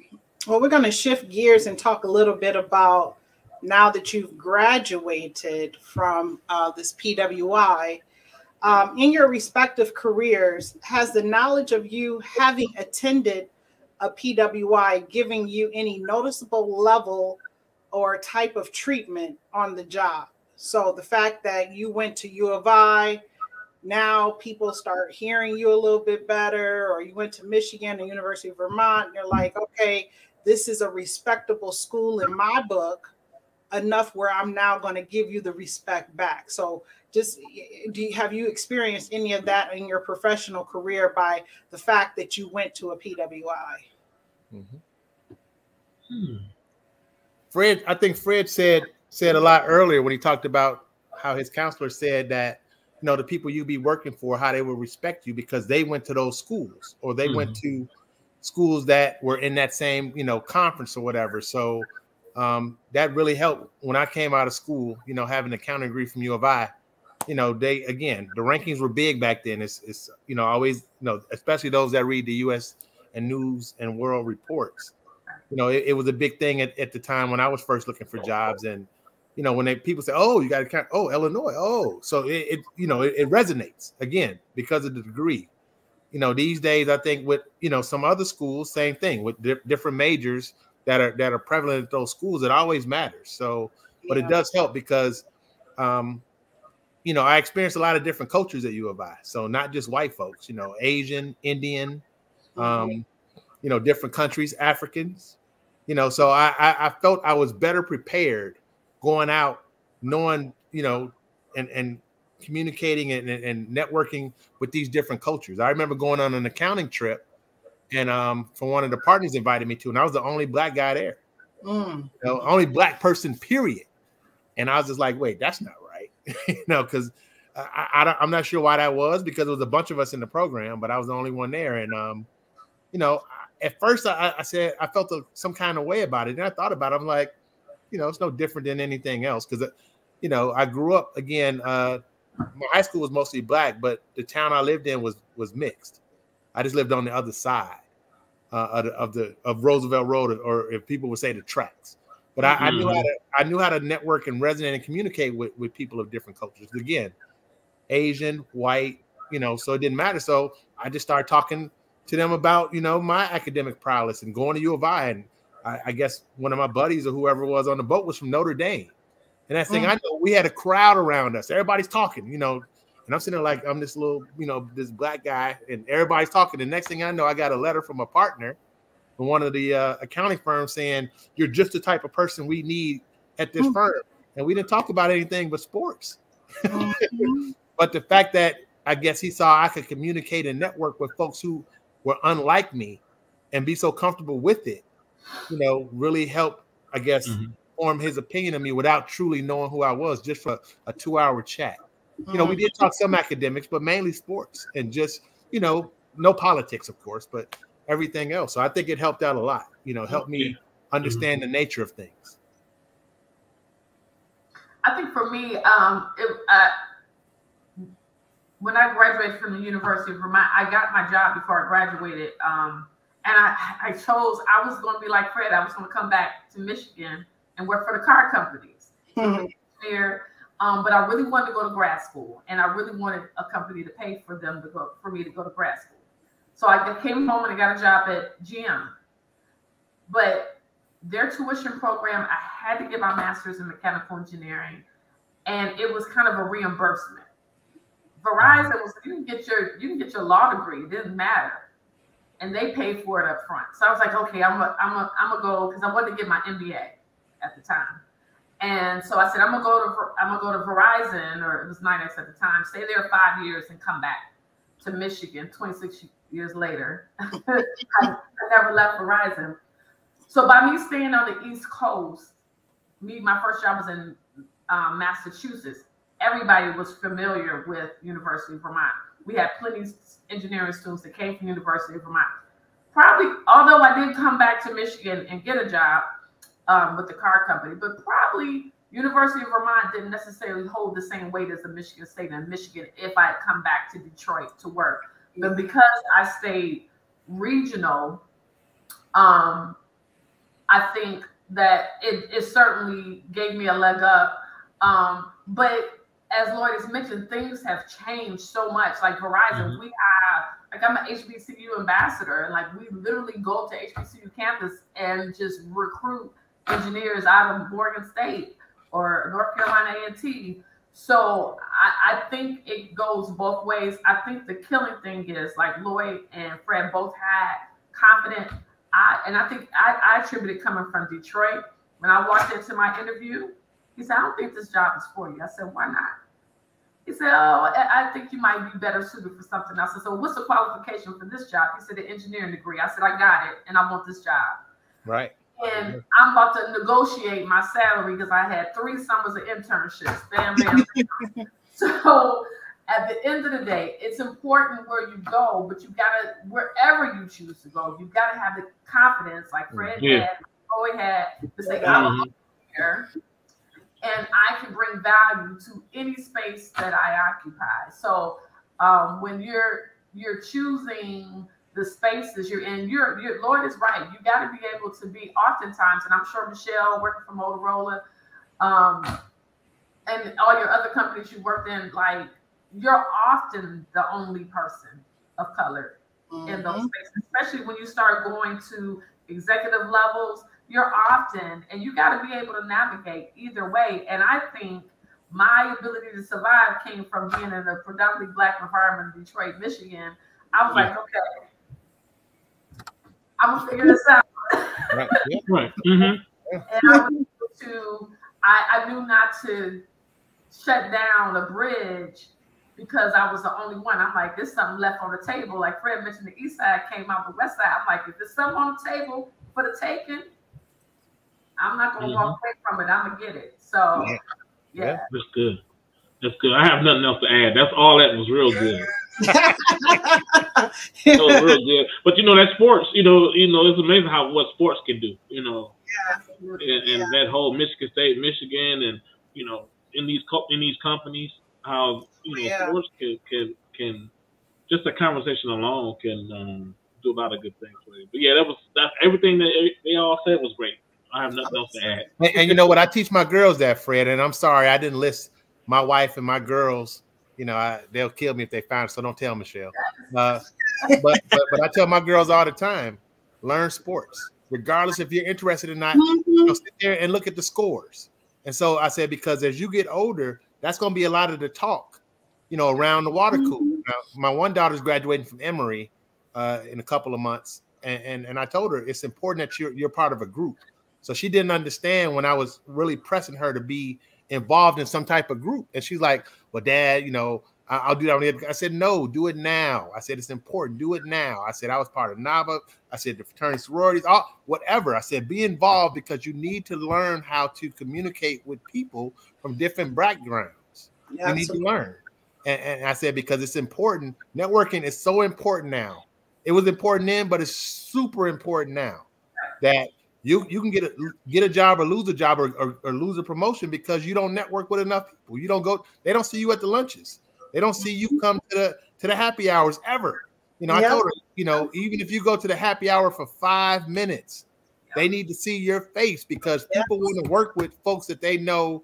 Well, we're going to shift gears and talk a little bit about now that you've graduated from uh, this PWI. Um, in your respective careers, has the knowledge of you having attended a PWI giving you any noticeable level or type of treatment on the job? So the fact that you went to U of I, now people start hearing you a little bit better, or you went to Michigan and University of Vermont, and you're like, okay, this is a respectable school in my book, enough where I'm now going to give you the respect back. So just do you, have you experienced any of that in your professional career by the fact that you went to a PWI? Mm-hmm. Hmm. Fred, I think Fred said said a lot earlier when he talked about how his counselor said that you know the people you be working for how they will respect you because they went to those schools or they mm-hmm. went to schools that were in that same you know conference or whatever. So um, that really helped. When i came out of school you know having an accounting degree from u of i you know they again the rankings were big back then. It's, it's you know always you know especially those that read the us and news and world reports you know it, it was a big thing at, at the time when i was first looking for jobs and you know, when they people say, "Oh, you got to count," oh, Illinois, oh, so it, it you know, it, it, resonates again because of the degree. You know, these days, I think with you know some other schools, same thing with di- different majors that are that are prevalent at those schools. It always matters. So, but it does help because, um, you know, I experienced a lot of different cultures at U of I. So not just white folks. You know, Asian, Indian, mm-hmm. um, you know, different countries, Africans. You know, so I, I I felt I was better prepared going out, knowing, you know, and and communicating and, and networking with these different cultures. I remember going on an accounting trip, and um, for one of the partners invited me to, and I was the only black guy there, mm. you know, only black person, period. And I was just like, wait, that's not right, you know, because I, I, am not sure why that was because there was a bunch of us in the program, but I was the only one there, and um, you know, at first I, I said I felt a, some kind of way about it, and I thought about it. I'm like, you know, it's no different than anything else because, uh, you know, I grew up again. Uh, my high school was mostly black, but the town I lived in was was mixed. I just lived on the other side uh, of, the, of, the, of Roosevelt Road, or if people would say the tracks. But I, mm-hmm. I, knew how to I knew how to network and resonate and communicate with with people of different cultures. Again, Asian, white, you know, so it didn't matter. So I just started talking to them about you know my academic prowess and going to U of I and I, I, guess one of my buddies or whoever was on the boat was from Notre Dame. And that thing mm. I know we had a crowd around us. Everybody's talking, you know. And I'm sitting there like I'm this little, you know, this black guy, and everybody's talking. The next thing I know, I got a letter from a partner from one of the uh, accounting firms saying you're just the type of person we need at this mm. firm. And we didn't talk about anything but sports. Mm-hmm. but the fact that I guess he saw I could communicate and network with folks who were unlike me and be so comfortable with it you know, really help, I guess, mm-hmm. form his opinion of me without truly knowing who I was, just for a two hour chat. You know, we mm-hmm. did talk some academics, but mainly sports and just, you know, no politics, of course, but everything else. So I think it helped out a lot, you know, helped me mm-hmm. understand mm-hmm. the nature of things. I think for me, um, it, uh, when I graduated from the University of Vermont, I got my job before I graduated. Um, and I, I chose, I was going to be like Fred, I was going to come back to Michigan and work for the car companies. Mm-hmm. There, um, but I really wanted to go to grad school, and I really wanted a company to pay for them to go for me to go to grad school. So I came home and I got a job at GM. But their tuition program, I had to get my master's in mechanical engineering, and it was kind of a reimbursement. Verizon was you can get your you can get your law degree, it didn't matter and they paid for it up front. So I was like, okay, I'm a, I'm a, I'm gonna go because I wanted to get my MBA at the time. And so I said, I'm gonna go to I'm gonna go to Verizon, or it was NYNEX at the time, stay there five years and come back to Michigan 26 years later. I, I, never left Verizon. So by me staying on the East Coast, me my first job was in um, Massachusetts. Everybody was familiar with University of Vermont. We had plenty of engineering students that came from University of Vermont. Probably, although I did come back to Michigan and get a job um, with the car company, but probably University of Vermont didn't necessarily hold the same weight as the Michigan State and Michigan if I had come back to Detroit to work. But because I stayed regional, um, I think that it, it certainly gave me a leg up. Um, but as Lloyd has mentioned, things have changed so much. Like Verizon, mm-hmm. we have like I'm an HBCU ambassador, and like we literally go to HBCU campus and just recruit engineers out of Morgan State or North Carolina A&T. So I, I, think it goes both ways. I think the killing thing is like Lloyd and Fred both had confident. I and I think I, I attribute it coming from Detroit. When I walked into my interview, he said, "I don't think this job is for you." I said, "Why not?" He said, "Oh, I think you might be better suited for something else." I said, "So what's the qualification for this job?" He said, "The engineering degree." I said, "I got it, and I want this job." Right and I'm about to negotiate my salary because I had three summers of internships. Bam, bam. so at the end of the day, it's important where you go, but you gotta wherever you choose to go, you gotta have the confidence, like Fred yeah. had, Lloyd had, to say, I'm mm-hmm. here and I can bring value to any space that I occupy. So um, when you're you're choosing the spaces you're in. Your your Lord is right. You got to be able to be oftentimes, and I'm sure Michelle working for Motorola, um, and all your other companies you worked in, like you're often the only person of color mm-hmm. in those mm-hmm. spaces, especially when you start going to executive levels. You're often, and you got to be able to navigate either way. And I think my ability to survive came from being in a predominantly black environment in Detroit, Michigan. I was yeah. like, okay, I'm gonna figure this out. right. Yeah. right. Mm-hmm. And I to I, I knew not to shut down a bridge because I was the only one. I'm like, there's something left on the table. Like Fred mentioned, the east side came out the west side. I'm like, if there's something on the table for the taking, I'm not gonna mm-hmm. walk away from it. I'm gonna get it. So yeah. yeah. That's good. That's good. I have nothing else to add. That's all that was real good. so real good. But you know that sports, you know, you know, it's amazing how what sports can do. You know, yeah. and, and yeah. that whole Michigan State, Michigan, and you know, in these in these companies, how you know yeah. sports can can can just a conversation alone can um, do a lot of good things for you. But yeah, that was that's everything that they all said was great. I have nothing else to add. And, and you know what? I teach my girls that, Fred. And I'm sorry I didn't list my wife and my girls you know, I, they'll kill me if they find it. So don't tell Michelle. Uh, but, but but I tell my girls all the time, learn sports, regardless if you're interested or not. Mm-hmm. You know, sit there and look at the scores. And so I said because as you get older, that's going to be a lot of the talk, you know, around the water cooler. Mm-hmm. Now, my one daughter's graduating from Emory uh, in a couple of months, and, and and I told her it's important that you're you're part of a group. So she didn't understand when I was really pressing her to be involved in some type of group. And she's like, Well, dad, you know, I'll do that. I said, No, do it now. I said, It's important. Do it now. I said, I was part of NABA. I said, the fraternity sororities, all, whatever. I said, Be involved because you need to learn how to communicate with people from different backgrounds. Yeah, you need to learn. And, and I said, Because it's important. Networking is so important now. It was important then, but it's super important now that you you can get a get a job or lose a job or, or, or, lose a promotion because you don't network with enough people. You don't go. They don't see you at the lunches. They don't see you come to the to the happy hours ever. You know, yep. I told her, you know, even if you go to the happy hour for five minutes, they need to see your face because people want to work with folks that they know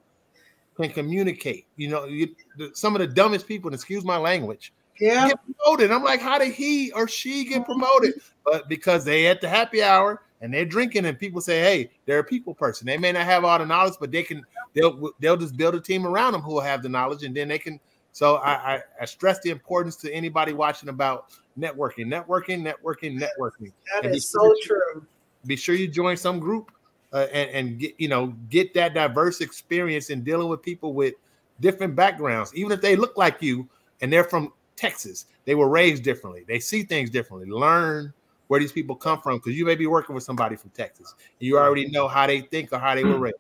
can communicate. You know, you, some of the dumbest people, excuse my language, yeah. get promoted. I'm like, how did he or she get promoted? But because they at the happy hour and they're drinking and people say hey they're a people person. They may not have all the knowledge but they can they'll they'll just build a team around them who will have the knowledge and then they can so I, I, I stress the importance to anybody watching about networking networking networking networking. that and is so true. be sure you join some group uh, and, and get you know get that diverse experience in dealing with people with different backgrounds. Even if they look like you and they're from texas they were raised differently. They see things differently. Learn where these people come from because you may be working with somebody from Texas. And you already know how they think or how they were mm. raised.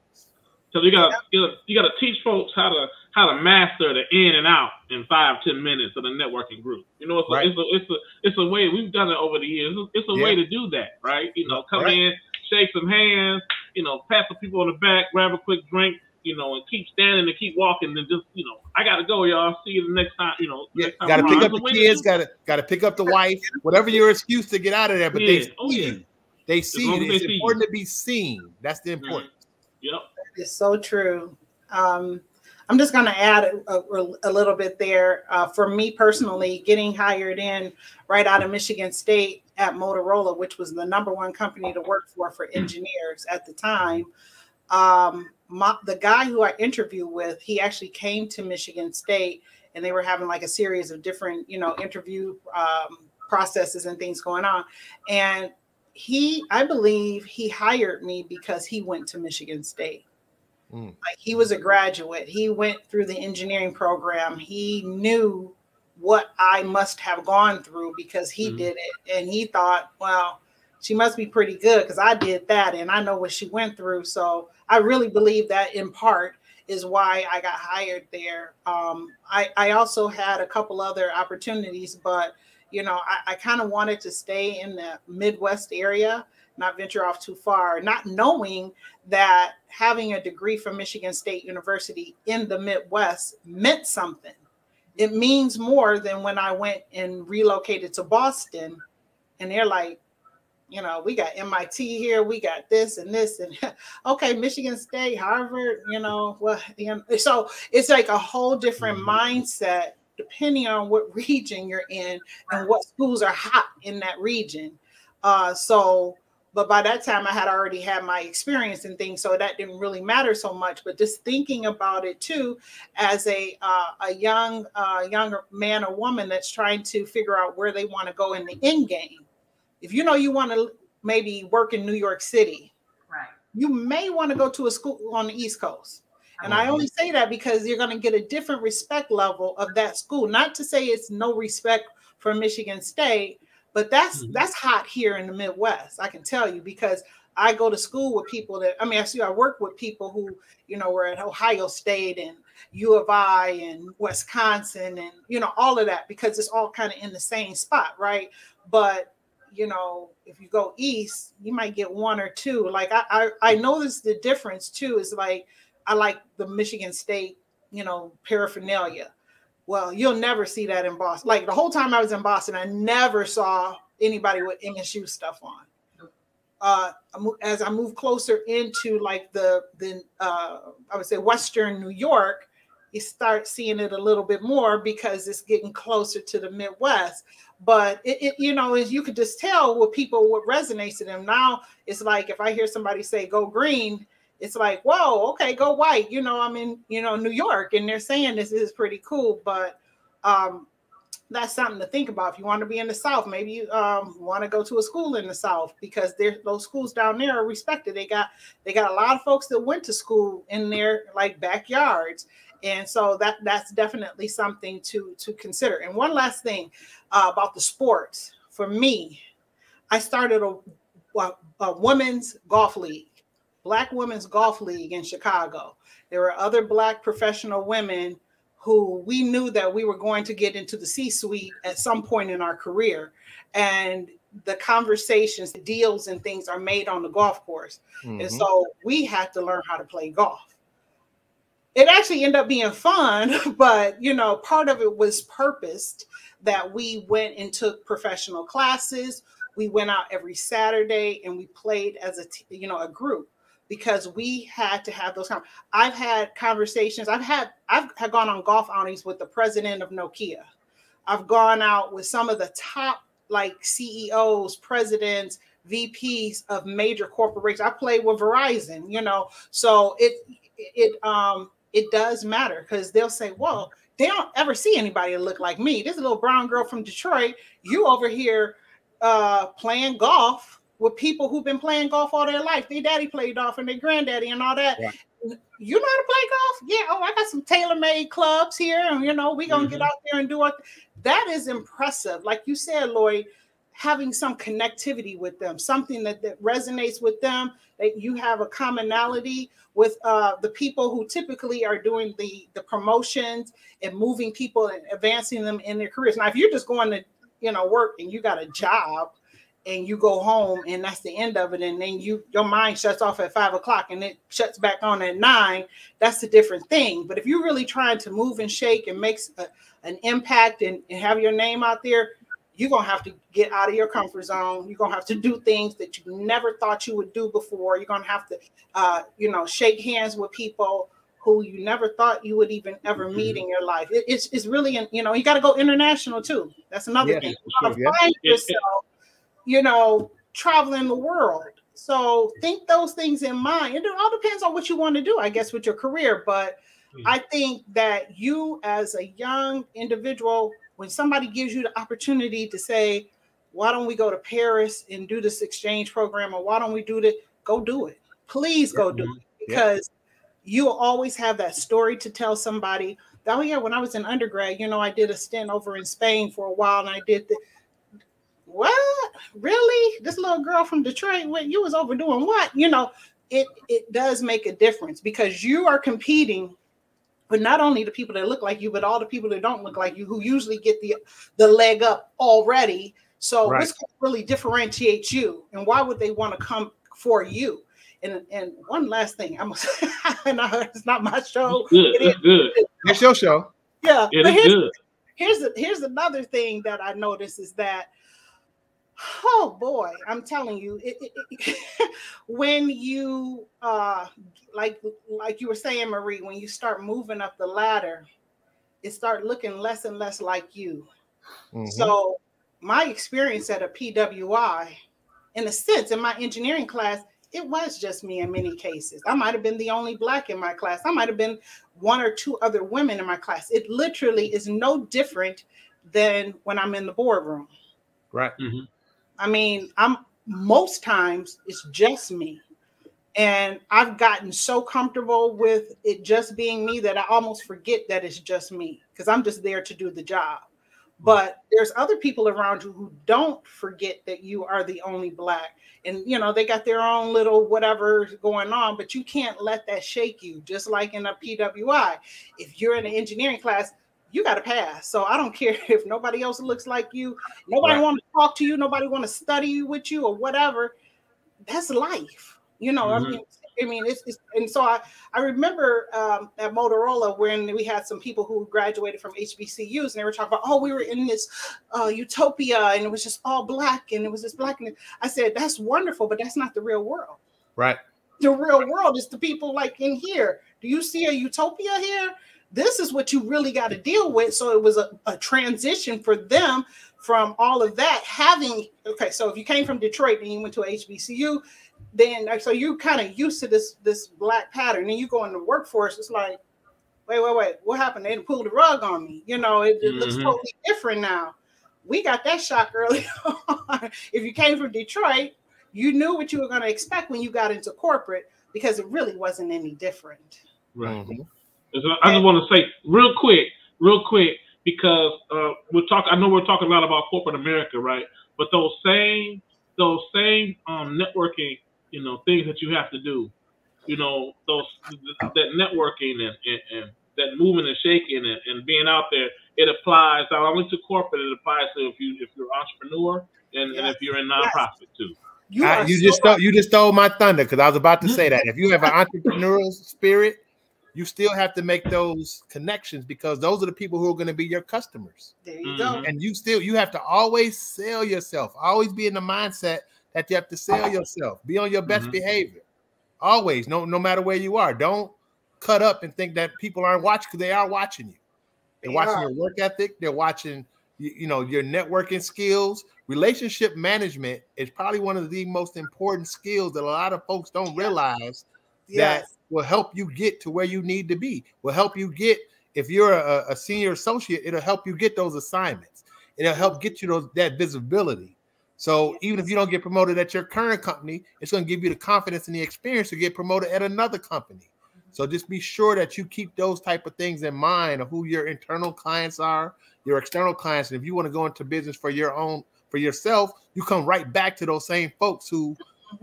So you got you got to teach folks how to how to master the in and out in five ten minutes of the networking group. You know, it's a, right. it's a it's a it's a way we've done it over the years. It's a, way to do that, right? You know, come right. in, shake some hands, you know, pat some people on the back, grab a quick drink, you know, and keep standing and keep walking and just, you know, I gotta go, y'all. See you the next time, you know. Yeah, gotta pick up the kids, gotta gotta pick up the wife, whatever your excuse to get out of there. But yeah. they see oh, yeah. you. They see you. It's important you. to be seen. That's the mm-hmm. important. Mm-hmm. Yep. It's so true. Um, I'm just going to add a, a, a, little bit there. Uh, for me personally, getting hired in right out of Michigan State at Motorola, which was the number one company to work for for engineers at the time, um, my, the guy who I interviewed with, he actually came to Michigan State, and they were having like a series of different, you know, interview um, processes and things going on, and he, I believe, he hired me because he went to Michigan State Mm. Like he was a graduate. He went through the engineering program. He knew what I must have gone through because he mm. did it. And he thought, well, she must be pretty good because I did that and I know what she went through. So I really believe that in part is why I got hired there. Um, I, I also had a couple other opportunities, but you know, I, I kind of wanted to stay in the Midwest area not venture off too far, not knowing that having a degree from Michigan State University in the Midwest meant something. It means more than when I went and relocated to Boston and they're like, you know, we got MIT here, we got this and this, and okay, Michigan State, Harvard, you know, well, you so it's like a whole different mm-hmm. mindset depending on what region you're in and what schools are hot in that region. Uh, so but by that time i had already had my experience and things so that didn't really matter so much but just thinking about it too as a uh, a young uh, younger man or woman that's trying to figure out where they want to go in the end game if you know you want to maybe work in new york city right you may want to go to a school on the east coast and I only say that because you're going to get a different respect level of that school. Not to say it's no respect for Michigan State, but that's mm-hmm. that's hot here in the Midwest. I can tell you because I go to school with people that I mean, I see I work with people who you know were at Ohio State and U of I and Wisconsin and you know all of that because it's all kind of in the same spot, right? But you know, if you go east, you might get one or two. Like I I, I notice the difference too. Is like I like the Michigan State, you know, paraphernalia. Well, you'll never see that in Boston. Like the whole time I was in Boston, I never saw anybody with MSU stuff on. Uh, as I move closer into like the the uh, I would say Western New York, you start seeing it a little bit more because it's getting closer to the Midwest. But it, it you know, as you could just tell what people what resonates to them. Now it's like if I hear somebody say "Go Green," it's like, whoa, okay, go white. You know, I'm in, you know, New York, and they're saying this is pretty cool, but um, that's something to think about. If you want to be in the South, maybe you um, want to go to a school in the South because there, those schools down there are respected. They got they got a lot of folks that went to school in their like backyards, and so that that's definitely something to to consider. And one last thing uh, about the sports for me, I started a, a, a women's golf league Black Women's Golf League in Chicago. There were other Black professional women who we knew that we were going to get into the C suite at some point in our career. And the conversations, the deals, and things are made on the golf course. Mm-hmm. And so we had to learn how to play golf. It actually ended up being fun, but you know, part of it was purposed that we went and took professional classes. We went out every Saturday and we played as a you know a group because we had to have those. I've had conversations. I've had I've had gone on golf outings with the president of Nokia. I've gone out with some of the top like CEOs, presidents, VPs of major corporations. I played with Verizon, you know, so it it um it does matter because they'll say, well, they don't ever see anybody that look like me. This little brown girl from Detroit, you over here uh playing golf with people who've been playing golf all their life. Their daddy played golf and their granddaddy and all that. Right. You know how to play golf? Yeah. Oh, I got some tailor-made clubs here, and you know, we're gonna mm-hmm. get out there and do it. That is impressive. Like you said, Lloyd, having some connectivity with them, something that, that resonates with them, that you have a commonality with uh, the people who typically are doing the the promotions and moving people and advancing them in their careers. Now, if you're just going to, you know, work and you got a job and you go home and that's the end of it and then you your mind shuts off at five o'clock and it shuts back on at nine that's a different thing but if you're really trying to move and shake and make a, an impact and, and have your name out there you're gonna have to get out of your comfort zone you're gonna have to do things that you never thought you would do before you're gonna have to uh, you know shake hands with people who you never thought you would even ever mm-hmm. meet in your life it, it's, it's really you know you got to go international too that's another yeah, thing you gotta sure, find yourself you know, traveling the world. So think those things in mind. It all depends on what you want to do, I guess, with your career. But mm-hmm. I think that you, as a young individual, when somebody gives you the opportunity to say, why don't we go to Paris and do this exchange program, or why don't we do that? Go do it. Please go do it because yeah. you'll always have that story to tell somebody. Oh, yeah, when I was in undergrad, you know, I did a stint over in Spain for a while and I did the what? Really? This little girl from Detroit, what you was overdoing what? You know, it it does make a difference because you are competing but not only the people that look like you, but all the people that don't look like you, who usually get the the leg up already. So right. this really differentiate you, and why would they want to come for you? And and one last thing, I'm it's not my show. It's good. It is good. It's your show. Yeah, it but here's, good. Here's here's another thing that I noticed is that oh boy i'm telling you it, it, it, when you uh like like you were saying marie when you start moving up the ladder it start looking less and less like you. Mm-hmm. so my experience at a pwi in a sense in my engineering class it was just me in many cases. I might have been the only black in my class. I might have been one or two other women in my class. It literally is no different than when i'm in the boardroom. Right. Mm-hmm. I mean, I'm most times it's just me. And I've gotten so comfortable with it just being me that I almost forget that it's just me because I'm just there to do the job. But there's other people around you who don't forget that you are the only black. And you know, they got their own little whatever going on, but you can't let that shake you, just like in a PWI. If you're in an engineering class, you got to pass. So I don't care if nobody else looks like you, nobody right. want to talk to you, nobody want to study with you or whatever. That's life, you know. Mm-hmm. I mean, I mean, it's, it's, and so I I remember um, at Motorola when we had some people who graduated from HBCUs and they were talking about, oh, we were in this uh, utopia and it was just all black and it was just black. And I said, that's wonderful, but that's not the real world. Right. The real world is the people like in here. Do you see a utopia here? This is what you really got to deal with. So it was a, a transition for them from all of that having okay so if you came from detroit and you went to a hbcu then so you're kind of used to this this black pattern. And you go in the workforce it's like wait wait wait what happened? They pulled the rug on me. You know it, it mm-hmm. looks totally different now. We got that shock early on. If you came from detroit you knew what you were going to expect when you got into corporate because it really wasn't any different. Right. Mm-hmm. I just want to say real quick, real quick, because uh, we're talking. I know we're talking a lot about corporate America, right? But those same those same um, networking, you know, things that you have to do, you know, those that networking and, and, and that moving and shaking and, and, being out there, it applies not only to corporate, it applies to if you if you're an entrepreneur and, yes. and if you're in nonprofit yes. too. You, I, you so just stole, you just stole my thunder because I was about to say that if you have an entrepreneurial spirit you still have to make those connections because those are the people who are going to be your customers. There you mm-hmm. go. And you still you have to always sell yourself. Always be in the mindset that you have to sell yourself. Be on your best mm-hmm. behavior. Always, no no matter where you are. Don't cut up and think that people aren't watching because they are watching you. They're they watching are. your work ethic. They're watching you, you know your networking skills. Relationship management is probably one of the most important skills that a lot of folks don't realize yes. that will help you get to where you need to be. Will help you get if you're a, a senior associate, it'll help you get those assignments. It'll help get you those that visibility. So even if you don't get promoted at your current company, it's going to give you the confidence and the experience to get promoted at another company. Mm-hmm. So just be sure that you keep those type of things in mind of who your internal clients are, your external clients. And if you want to go into business for your own, for yourself, you come right back to those same folks who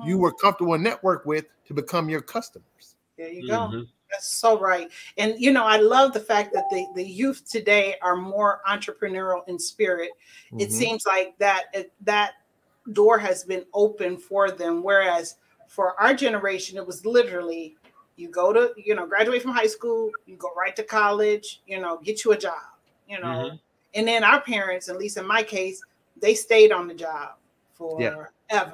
you were comfortable and network with to become your customers. There you go. Mm-hmm. That's so right. And you know, I love the fact that the, the youth today are more entrepreneurial in spirit. Mm-hmm. It seems like that that door has been open for them. Whereas for our generation, it was literally you go to, you know, graduate from high school, you go right to college, you know, get you a job, you know. Mm-hmm. And then our parents, at least in my case, they stayed on the job forever, yeah.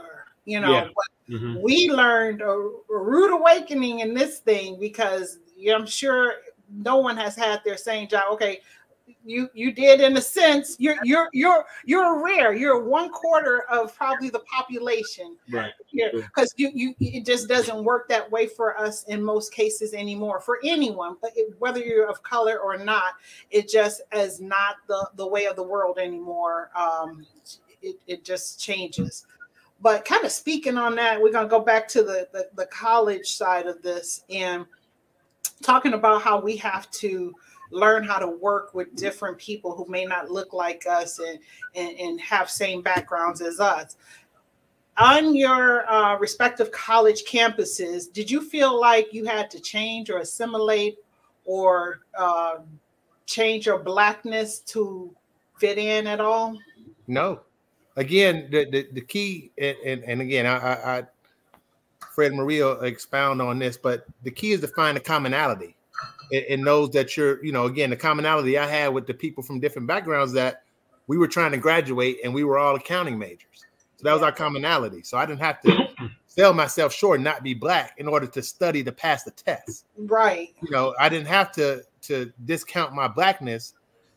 You know. Yeah. Mm-hmm. We learned a, a, rude awakening in this thing because I'm sure no one has had their same job. Okay, you you did in a sense you're you're you're you're rare you're one quarter of probably the population right because you you it just doesn't work that way for us in most cases anymore for anyone but it, whether you're of color or not it just is not the the way of the world anymore um it, it just changes but kind of speaking on that we're going to go back to the, the the college side of this and talking about how we have to learn how to work with different people who may not look like us and, and, and have same backgrounds as us. On your uh, respective college campuses, did you feel like you had to change or assimilate or uh, change your blackness to fit in at all? No. Again, the, the, the key, and, and, and again, I, I, I Fred Maria expound on this, but the key is to find a commonality and, knows that you're, you know, again, the commonality I had with the people from different backgrounds that we were trying to graduate and we were all accounting majors. So that was our commonality. So I didn't have to sell myself short, not be black in order to study to pass the test. Right. You know, I didn't have to to discount my blackness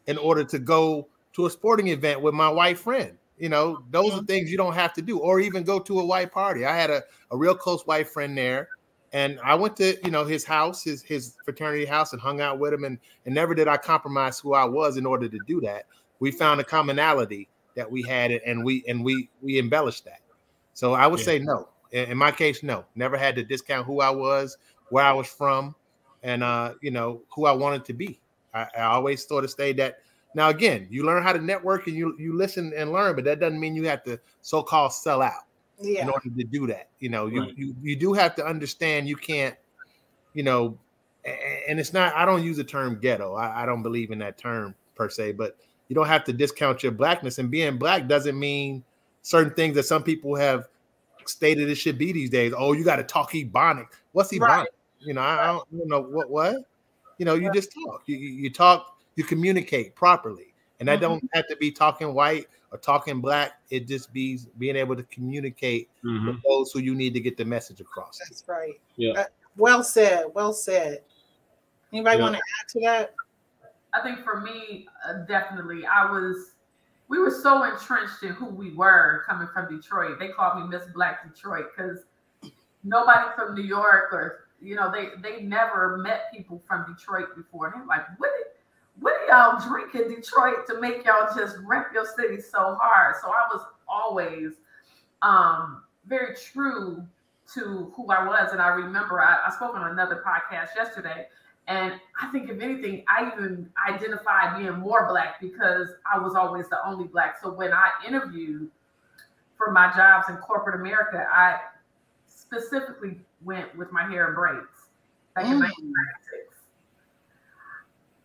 in order to go to a sporting event with my white friend. You know, those are things you don't have to do, or even go to a white party. I had a, a real close white friend there and I went to you know his house, his his fraternity house, and hung out with him. And and never did I compromise who I was in order to do that. We found a commonality that we had, and we and we we embellished that. So I would yeah. say no. In, in my case, no. Never had to discount who I was, where I was from, and uh, you know who I wanted to be. I, I always sort of stayed that. Now again, you learn how to network and you you listen and learn, but that doesn't mean you have to so-called sell out yeah. in order to do that. You know, you, right. you you do have to understand you can't, you know, and it's not. I don't use the term ghetto. I, I don't believe in that term per se, but you don't have to discount your blackness. And being black doesn't mean certain things that some people have stated it should be these days. Oh, you got to talk Ebonic. What's Ebonic? Right. You know, I, I, don't, I, don't, know what what. You know, you just talk. You, you talk. You communicate properly, and mm-hmm. don't have to be talking white or talking black. It just be being able to communicate mm-hmm. with those who you need to get the message across. That's right. Yeah. Uh, well said. Well said. Anybody yeah. want to add to that? I think for me, uh, definitely, I was. We were so entrenched in who we were coming from Detroit. They called me Miss Black Detroit because nobody from New York or you know they they never met people from Detroit before. And they're like, what? What do y'all drink in Detroit to make y'all just rep your city so hard? So I was always um, very true to who I was. And I remember I, I spoke on another podcast yesterday. And I think, if anything, I even identified being more black because I was always the only black. So when I interviewed for my jobs in corporate America, I specifically went with my hair in braids back mm. in 1996.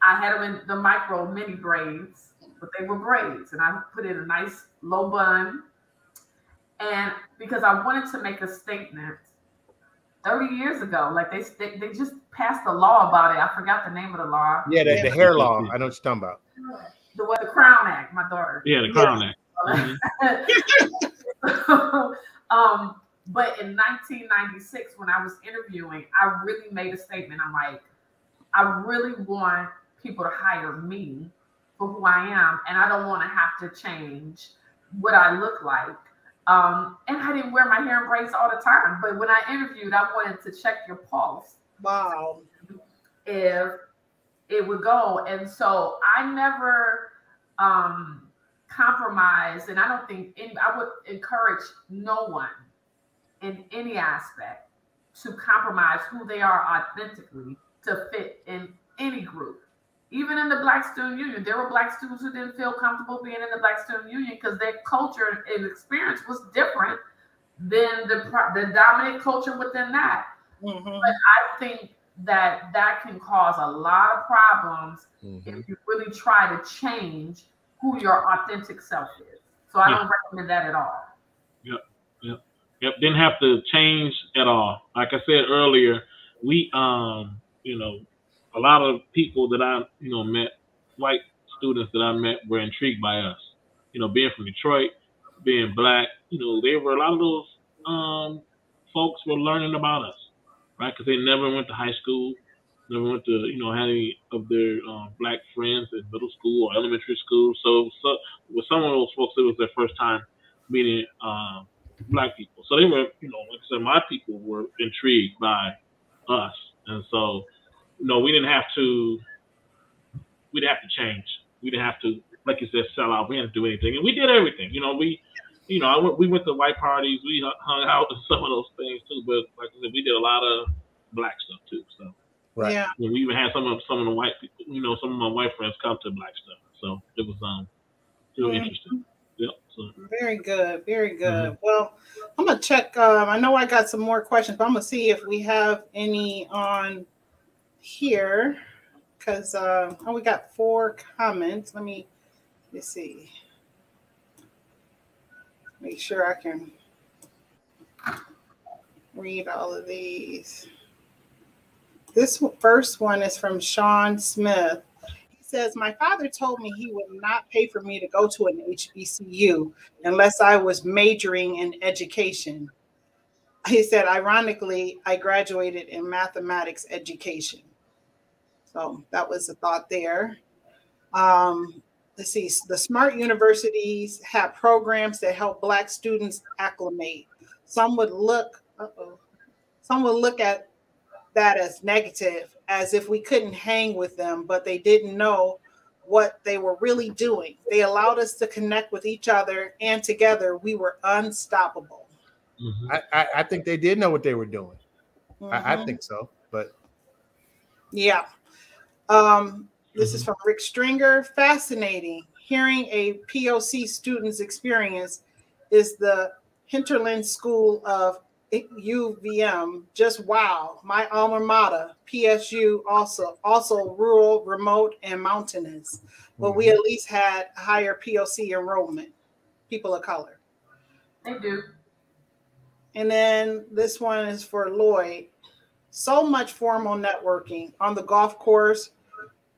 I had them in the micro mini braids, but they were braids, and I put in a nice low bun. And because I wanted to make a statement 30 years ago, like they they, they just passed a law about it. I forgot the name of the law. Yeah, the, the hair law. I know what you're talking about. The what the Crown Act, my daughter. Yeah, the Crown Act. Mm-hmm. um, but in 1996, when I was interviewing, I really made a statement. I'm like, I really want people to hire me for who I am, and I don't want to have to change what I look like. Um, and I didn't wear my hair in braids all the time, but when I interviewed, I wanted to check your pulse. Wow. If it would go, and so I never um, compromise, and I don't think any, I would encourage no one in any aspect to compromise who they are authentically to fit in any group even in the Black Student Union, there were Black students who didn't feel comfortable being in the Black Student Union because their culture and experience was different than the the dominant culture within that. Mm-hmm. But I think that that can cause a lot of problems mm-hmm. if you really try to change who your authentic self is. So I yeah. don't recommend that at all. Yep, yep, didn't have to change at all. Like I said earlier, we um, you know, a lot of people that I, you know, met, white students that I met were intrigued by us. You know, being from Detroit, being black, you know, they were a lot of those um folks were learning about us, right? Because they never went to high school, never went to, you know, had any of their um, black friends in middle school or elementary school. So, so with some of those folks, it was their first time meeting um, black people. So they were, you know, like I said, my people were intrigued by us, and so, you know, we didn't have to, we didn't have to change. We didn't have to, like you said, sell out. We didn't do anything, and we did everything. You know, we, you know, I went, we went to white parties. We hung out with some of those things too. But like I said, we did a lot of black stuff too. So. Right. Yeah. we even had some of some of the white people, you know, some of my white friends come to black stuff. So it was um really mm-hmm. interesting. Yep. So. Very good. Very good. Mm-hmm. Well, I'm gonna check. Um, I know I got some more questions, but I'm gonna see if we have any on here because uh, oh, we got four comments. Let me let's see. Make sure I can read all of these. This first one is from Sean Smith. He says, My father told me he would not pay for me to go to an HBCU unless I was majoring in education. He said, ironically, I graduated in mathematics education. So that was a thought there. Um, let's see, the smart universities have programs that help Black students acclimate. Some would look, uh-oh, some would look at that as negative, as if we couldn't hang with them, but they didn't know what they were really doing. They allowed us to connect with each other, and together we were unstoppable. Mm-hmm. I, I, I, think they did know what they were doing. Mm-hmm. I, I, mm-hmm. think so, but yeah. Um, this mm-hmm. is from Rick Stringer. Fascinating. Hearing a POC student's experience is the Hinterland School of UVM, just wow. My alma mater, PSU, also also rural, remote, and mountainous. But mm-hmm. we at least had higher POC enrollment, people of color. They do. And then this one is for Lloyd. So much formal networking on the golf course,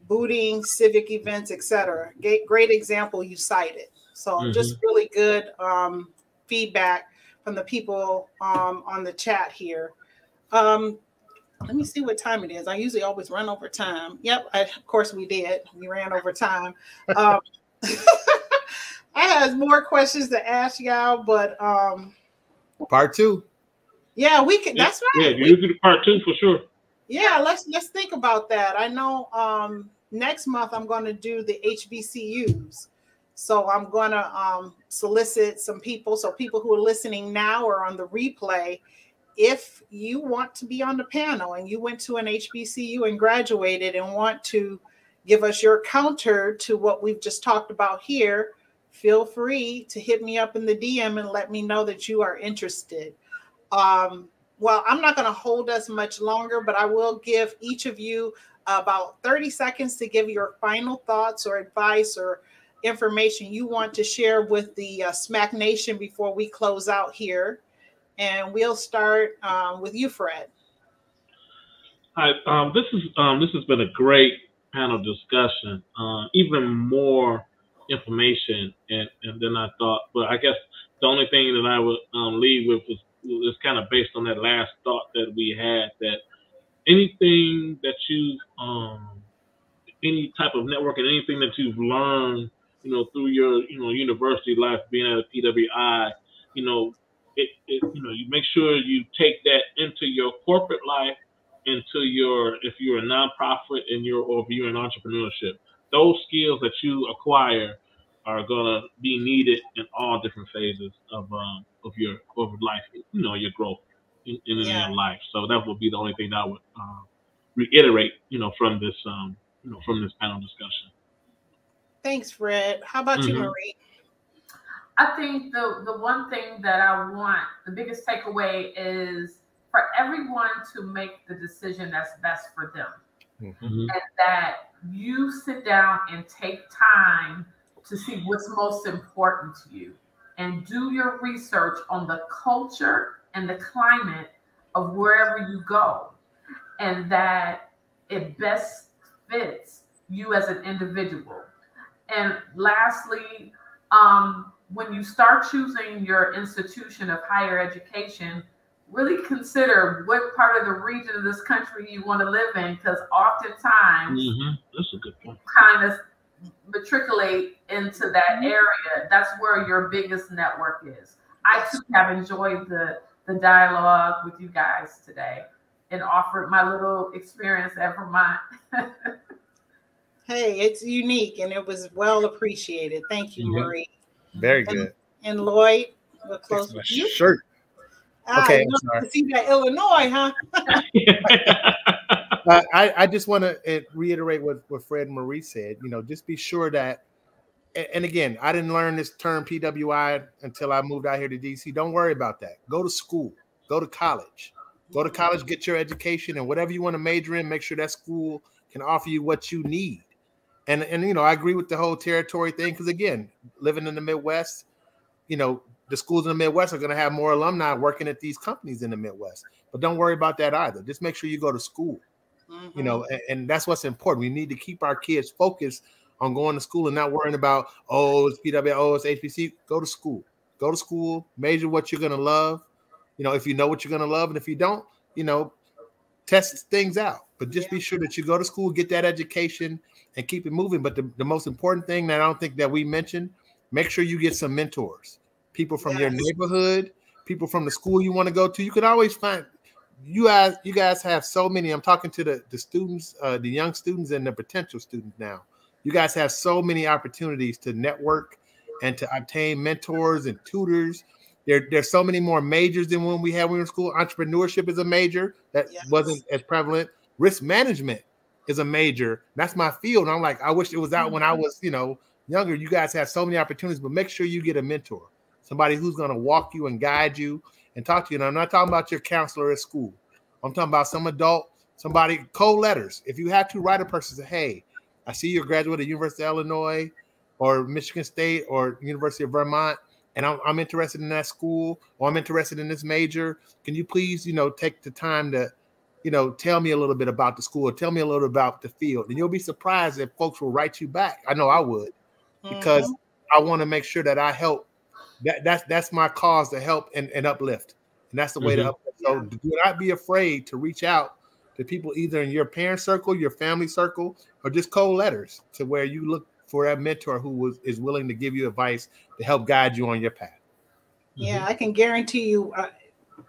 booting, civic events, etc. Great, great example you cited. So mm-hmm. just really good um, feedback from the people um, on the chat here. Um, let me see what time it is. I usually always run over time. Yep, I, of course we did. We ran over time. Um, I have more questions to ask y'all, but um, part two. Yeah, we can. That's right. Yeah, you do the part two for sure. Yeah, let's let's think about that. I know um, next month I'm going to do the HBCUs. So I'm going to um, solicit some people. So people who are listening now or on the replay, if you want to be on the panel and you went to an HBCU and graduated and want to give us your counter to what we've just talked about here, feel free to hit me up in the DM and let me know that you are interested. Um, well, I'm not going to hold us much longer, but I will give each of you about 30 seconds to give your final thoughts or advice or information you want to share with the uh, SMAC Nation before we close out here. And we'll start um, with you, Fred. Hi, um, this is um, this has been a great panel discussion. Uh, even more information and, and than I thought. But I guess the only thing that I would um, leave with was, was kind of based on that last thought that we had that anything that you um, any type of networking, anything that you've learned you know, through your, you know, university life, being at a PWI, you know, it, it, you know, you make sure you take that into your corporate life, into your, if you're a nonprofit and you're, or if you're in entrepreneurship, those skills that you acquire are gonna be needed in all different phases of um, of your of life, you know, your growth in, in yeah. your life. So that would be the only thing that I would uh, reiterate, you know, from this um, you know, from this panel discussion. Thanks, Fred. How about mm-hmm. you, Marie? I think the the one thing that I want, the biggest takeaway is for everyone to make the decision that's best for them. Mm-hmm. And that you sit down and take time to see what's most important to you. and do your research on the culture and the climate of wherever you go, and that it best fits you as an individual. And lastly, um, when you start choosing your institution of higher education, really consider what part of the region of this country you want to live in, because oftentimes Mm-hmm. That's a good point. kind of matriculate into that area. That's where your biggest network is. I too have enjoyed the the dialogue with you guys today and offered my little experience at Vermont. Hey, it's unique and it was well appreciated. Thank you. Marie. Very good. And Lloyd, we'll close my with you. shirt. Ah, Okay, you I'm sorry. to see that Illinois, huh? Uh, I, I just want to reiterate what, what Fred and Marie said. You know, just be sure that, a- and again, I didn't learn this term PWI until I moved out here to DC. Don't worry about that. Go to school, go to college, go to college, get your education, and whatever you want to major in, make sure that school can offer you what you need. And and you know, I agree with the whole territory thing because again, living in the Midwest, you know, the schools in the Midwest are going to have more alumni working at these companies in the Midwest. But don't worry about that either. Just make sure you go to school you know Mm-hmm. and, and that's what's important we need to keep our kids focused on going to school and not worrying about oh it's pw oh it's hpc go to school. Go to school major what you're going to love. You know if you know what you're going to love and if you don't you know test things out. But just be sure that you go to school get that education and keep it moving. But the, the most important thing that i don't think that we mentioned make sure you get some mentors. People from your neighborhood people from the school you want to go to. You can always find you guys you guys have so many. I'm talking to the the students uh the young students and the potential students now you guys have so many opportunities to network and to obtain mentors and tutors there, there's so many more majors than when we had when we were in school entrepreneurship is a major that Yes. wasn't as prevalent risk management is a major that's my field and i'm like i wish it was out when i mm-hmm. was you know younger you guys have so many opportunities but make sure you get a mentor somebody who's going to walk you and guide you and talk to you. And I'm not talking about your counselor at school. I'm talking about some adult, somebody, cold letters. If you have to write a person, say, hey, I see you're a graduate of University of Illinois or Michigan State or University of Vermont, and I'm, I'm interested in that school or I'm interested in this major. Can you please, you know, take the time to, you know, tell me a little bit about the school tell me a little about the field. And you'll be surprised if folks will write you back. I know I would because I want to make sure that I help. That that's that's my cause to help and, and uplift, and that's the way Mhm. to uplift. So do not be afraid to reach out to people either in your parent circle, your family circle, or just cold letters to where you look for that mentor who was, is willing to give you advice to help guide you on your path. Yeah, I can guarantee you, uh,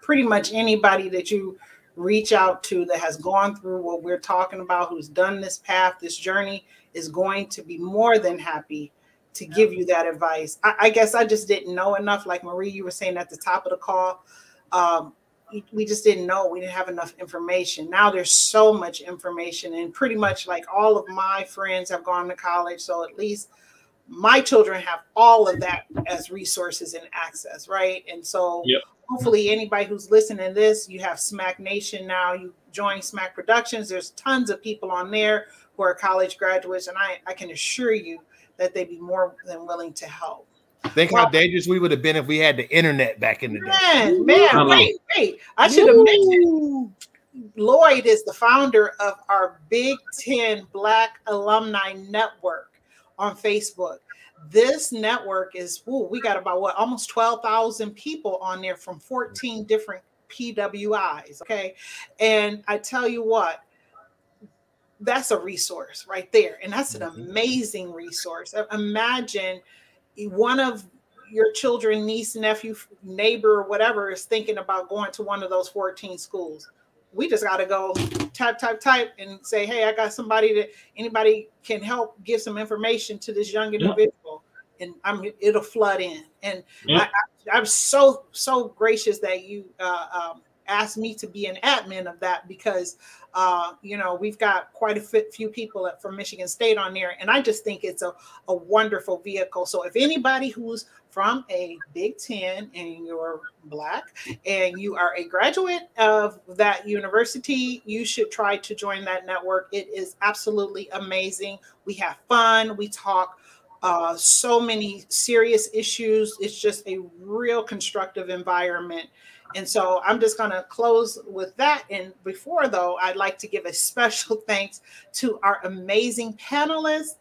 pretty much anybody that you reach out to that has gone through what we're talking about, who's done this path, this journey, is going to be more than happy to give you that advice. I, I guess I just didn't know enough. Like Marie, you were saying at the top of the call, um, we- we just didn't know. We didn't have enough information. Now there's so much information, and pretty much like all of my friends have gone to college, so at least my children have all of that as resources and access, right? And so Yep. hopefully anybody who's listening to this, you have SMAC Nation now, you join SMAC Productions. There's tons of people on there who are college graduates, and I, I can assure you that they'd be more than willing to help. Think how dangerous we would have been if we had the internet back in the day. Man, man, Hello. wait, wait. I should have mentioned Lloyd is the founder of our Big Ten Black Alumni Network on Facebook. This network is, ooh, we got about what, almost 12,000 people on there from 14 different PWIs. Okay. And I tell you what, that's a resource right there. And that's an Mhm. amazing resource. Imagine one of your children, niece, nephew, neighbor, whatever, is thinking about going to one of those 14 schools. We just got to go type, type, type and say, hey, I got somebody that anybody can help give some information to this young individual. And I'm it'll flood in. And Yeah. I, I, I'm so, so gracious that you uh, um, asked me to be an admin of that because, uh, you know, we've got quite a few people at, from Michigan State on there. And I just think it's a, a wonderful vehicle. So if anybody who's from a Big Ten and you're Black and you are a graduate of that university, you should try to join that network. It is absolutely amazing. We have fun. We talk uh, so many serious issues. It's just a real constructive environment. And so I'm just going to close with that. And before, though, I'd like to give a special thanks to our amazing panelists,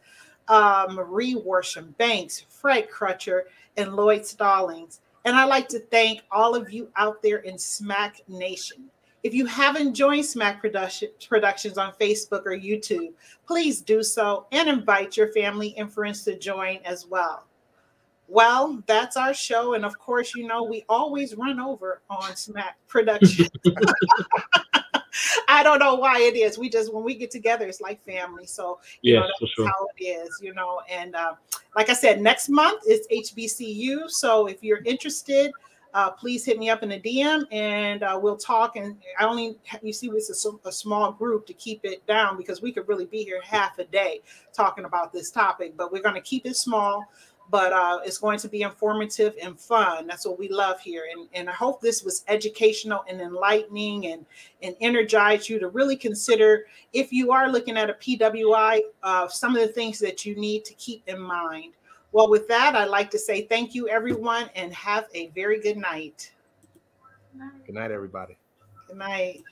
uh, Marie Worsham Banks, Fred Crutcher, and Lloyd Stallings. And I'd like to thank all of you out there in SMAC Nation. If you haven't joined SMAC production, Productions on Facebook or YouTube, please do so and invite your family and friends to join as well. Well, that's our show. And of course, you know, we always run over on SMAC Production. I don't know why it is. We just when we get together, it's like family. So yeah, that's sure. how it is, you know. And uh, like I said, next month is HBCU. So if you're interested, uh, please hit me up in a DM and uh, we'll talk. And I only, you see, it's a, a, small group to keep it down because we could really be here half a day talking about this topic, but we're going to keep it small. But uh, it's going to be informative and fun. That's what we love here. And, and I hope this was educational and enlightening and, and energize you to really consider if you are looking at a PWI, uh, some of the things that you need to keep in mind. Well, with that, I'd like to say thank you, everyone, and have a very good night. Good night, everybody. Good night.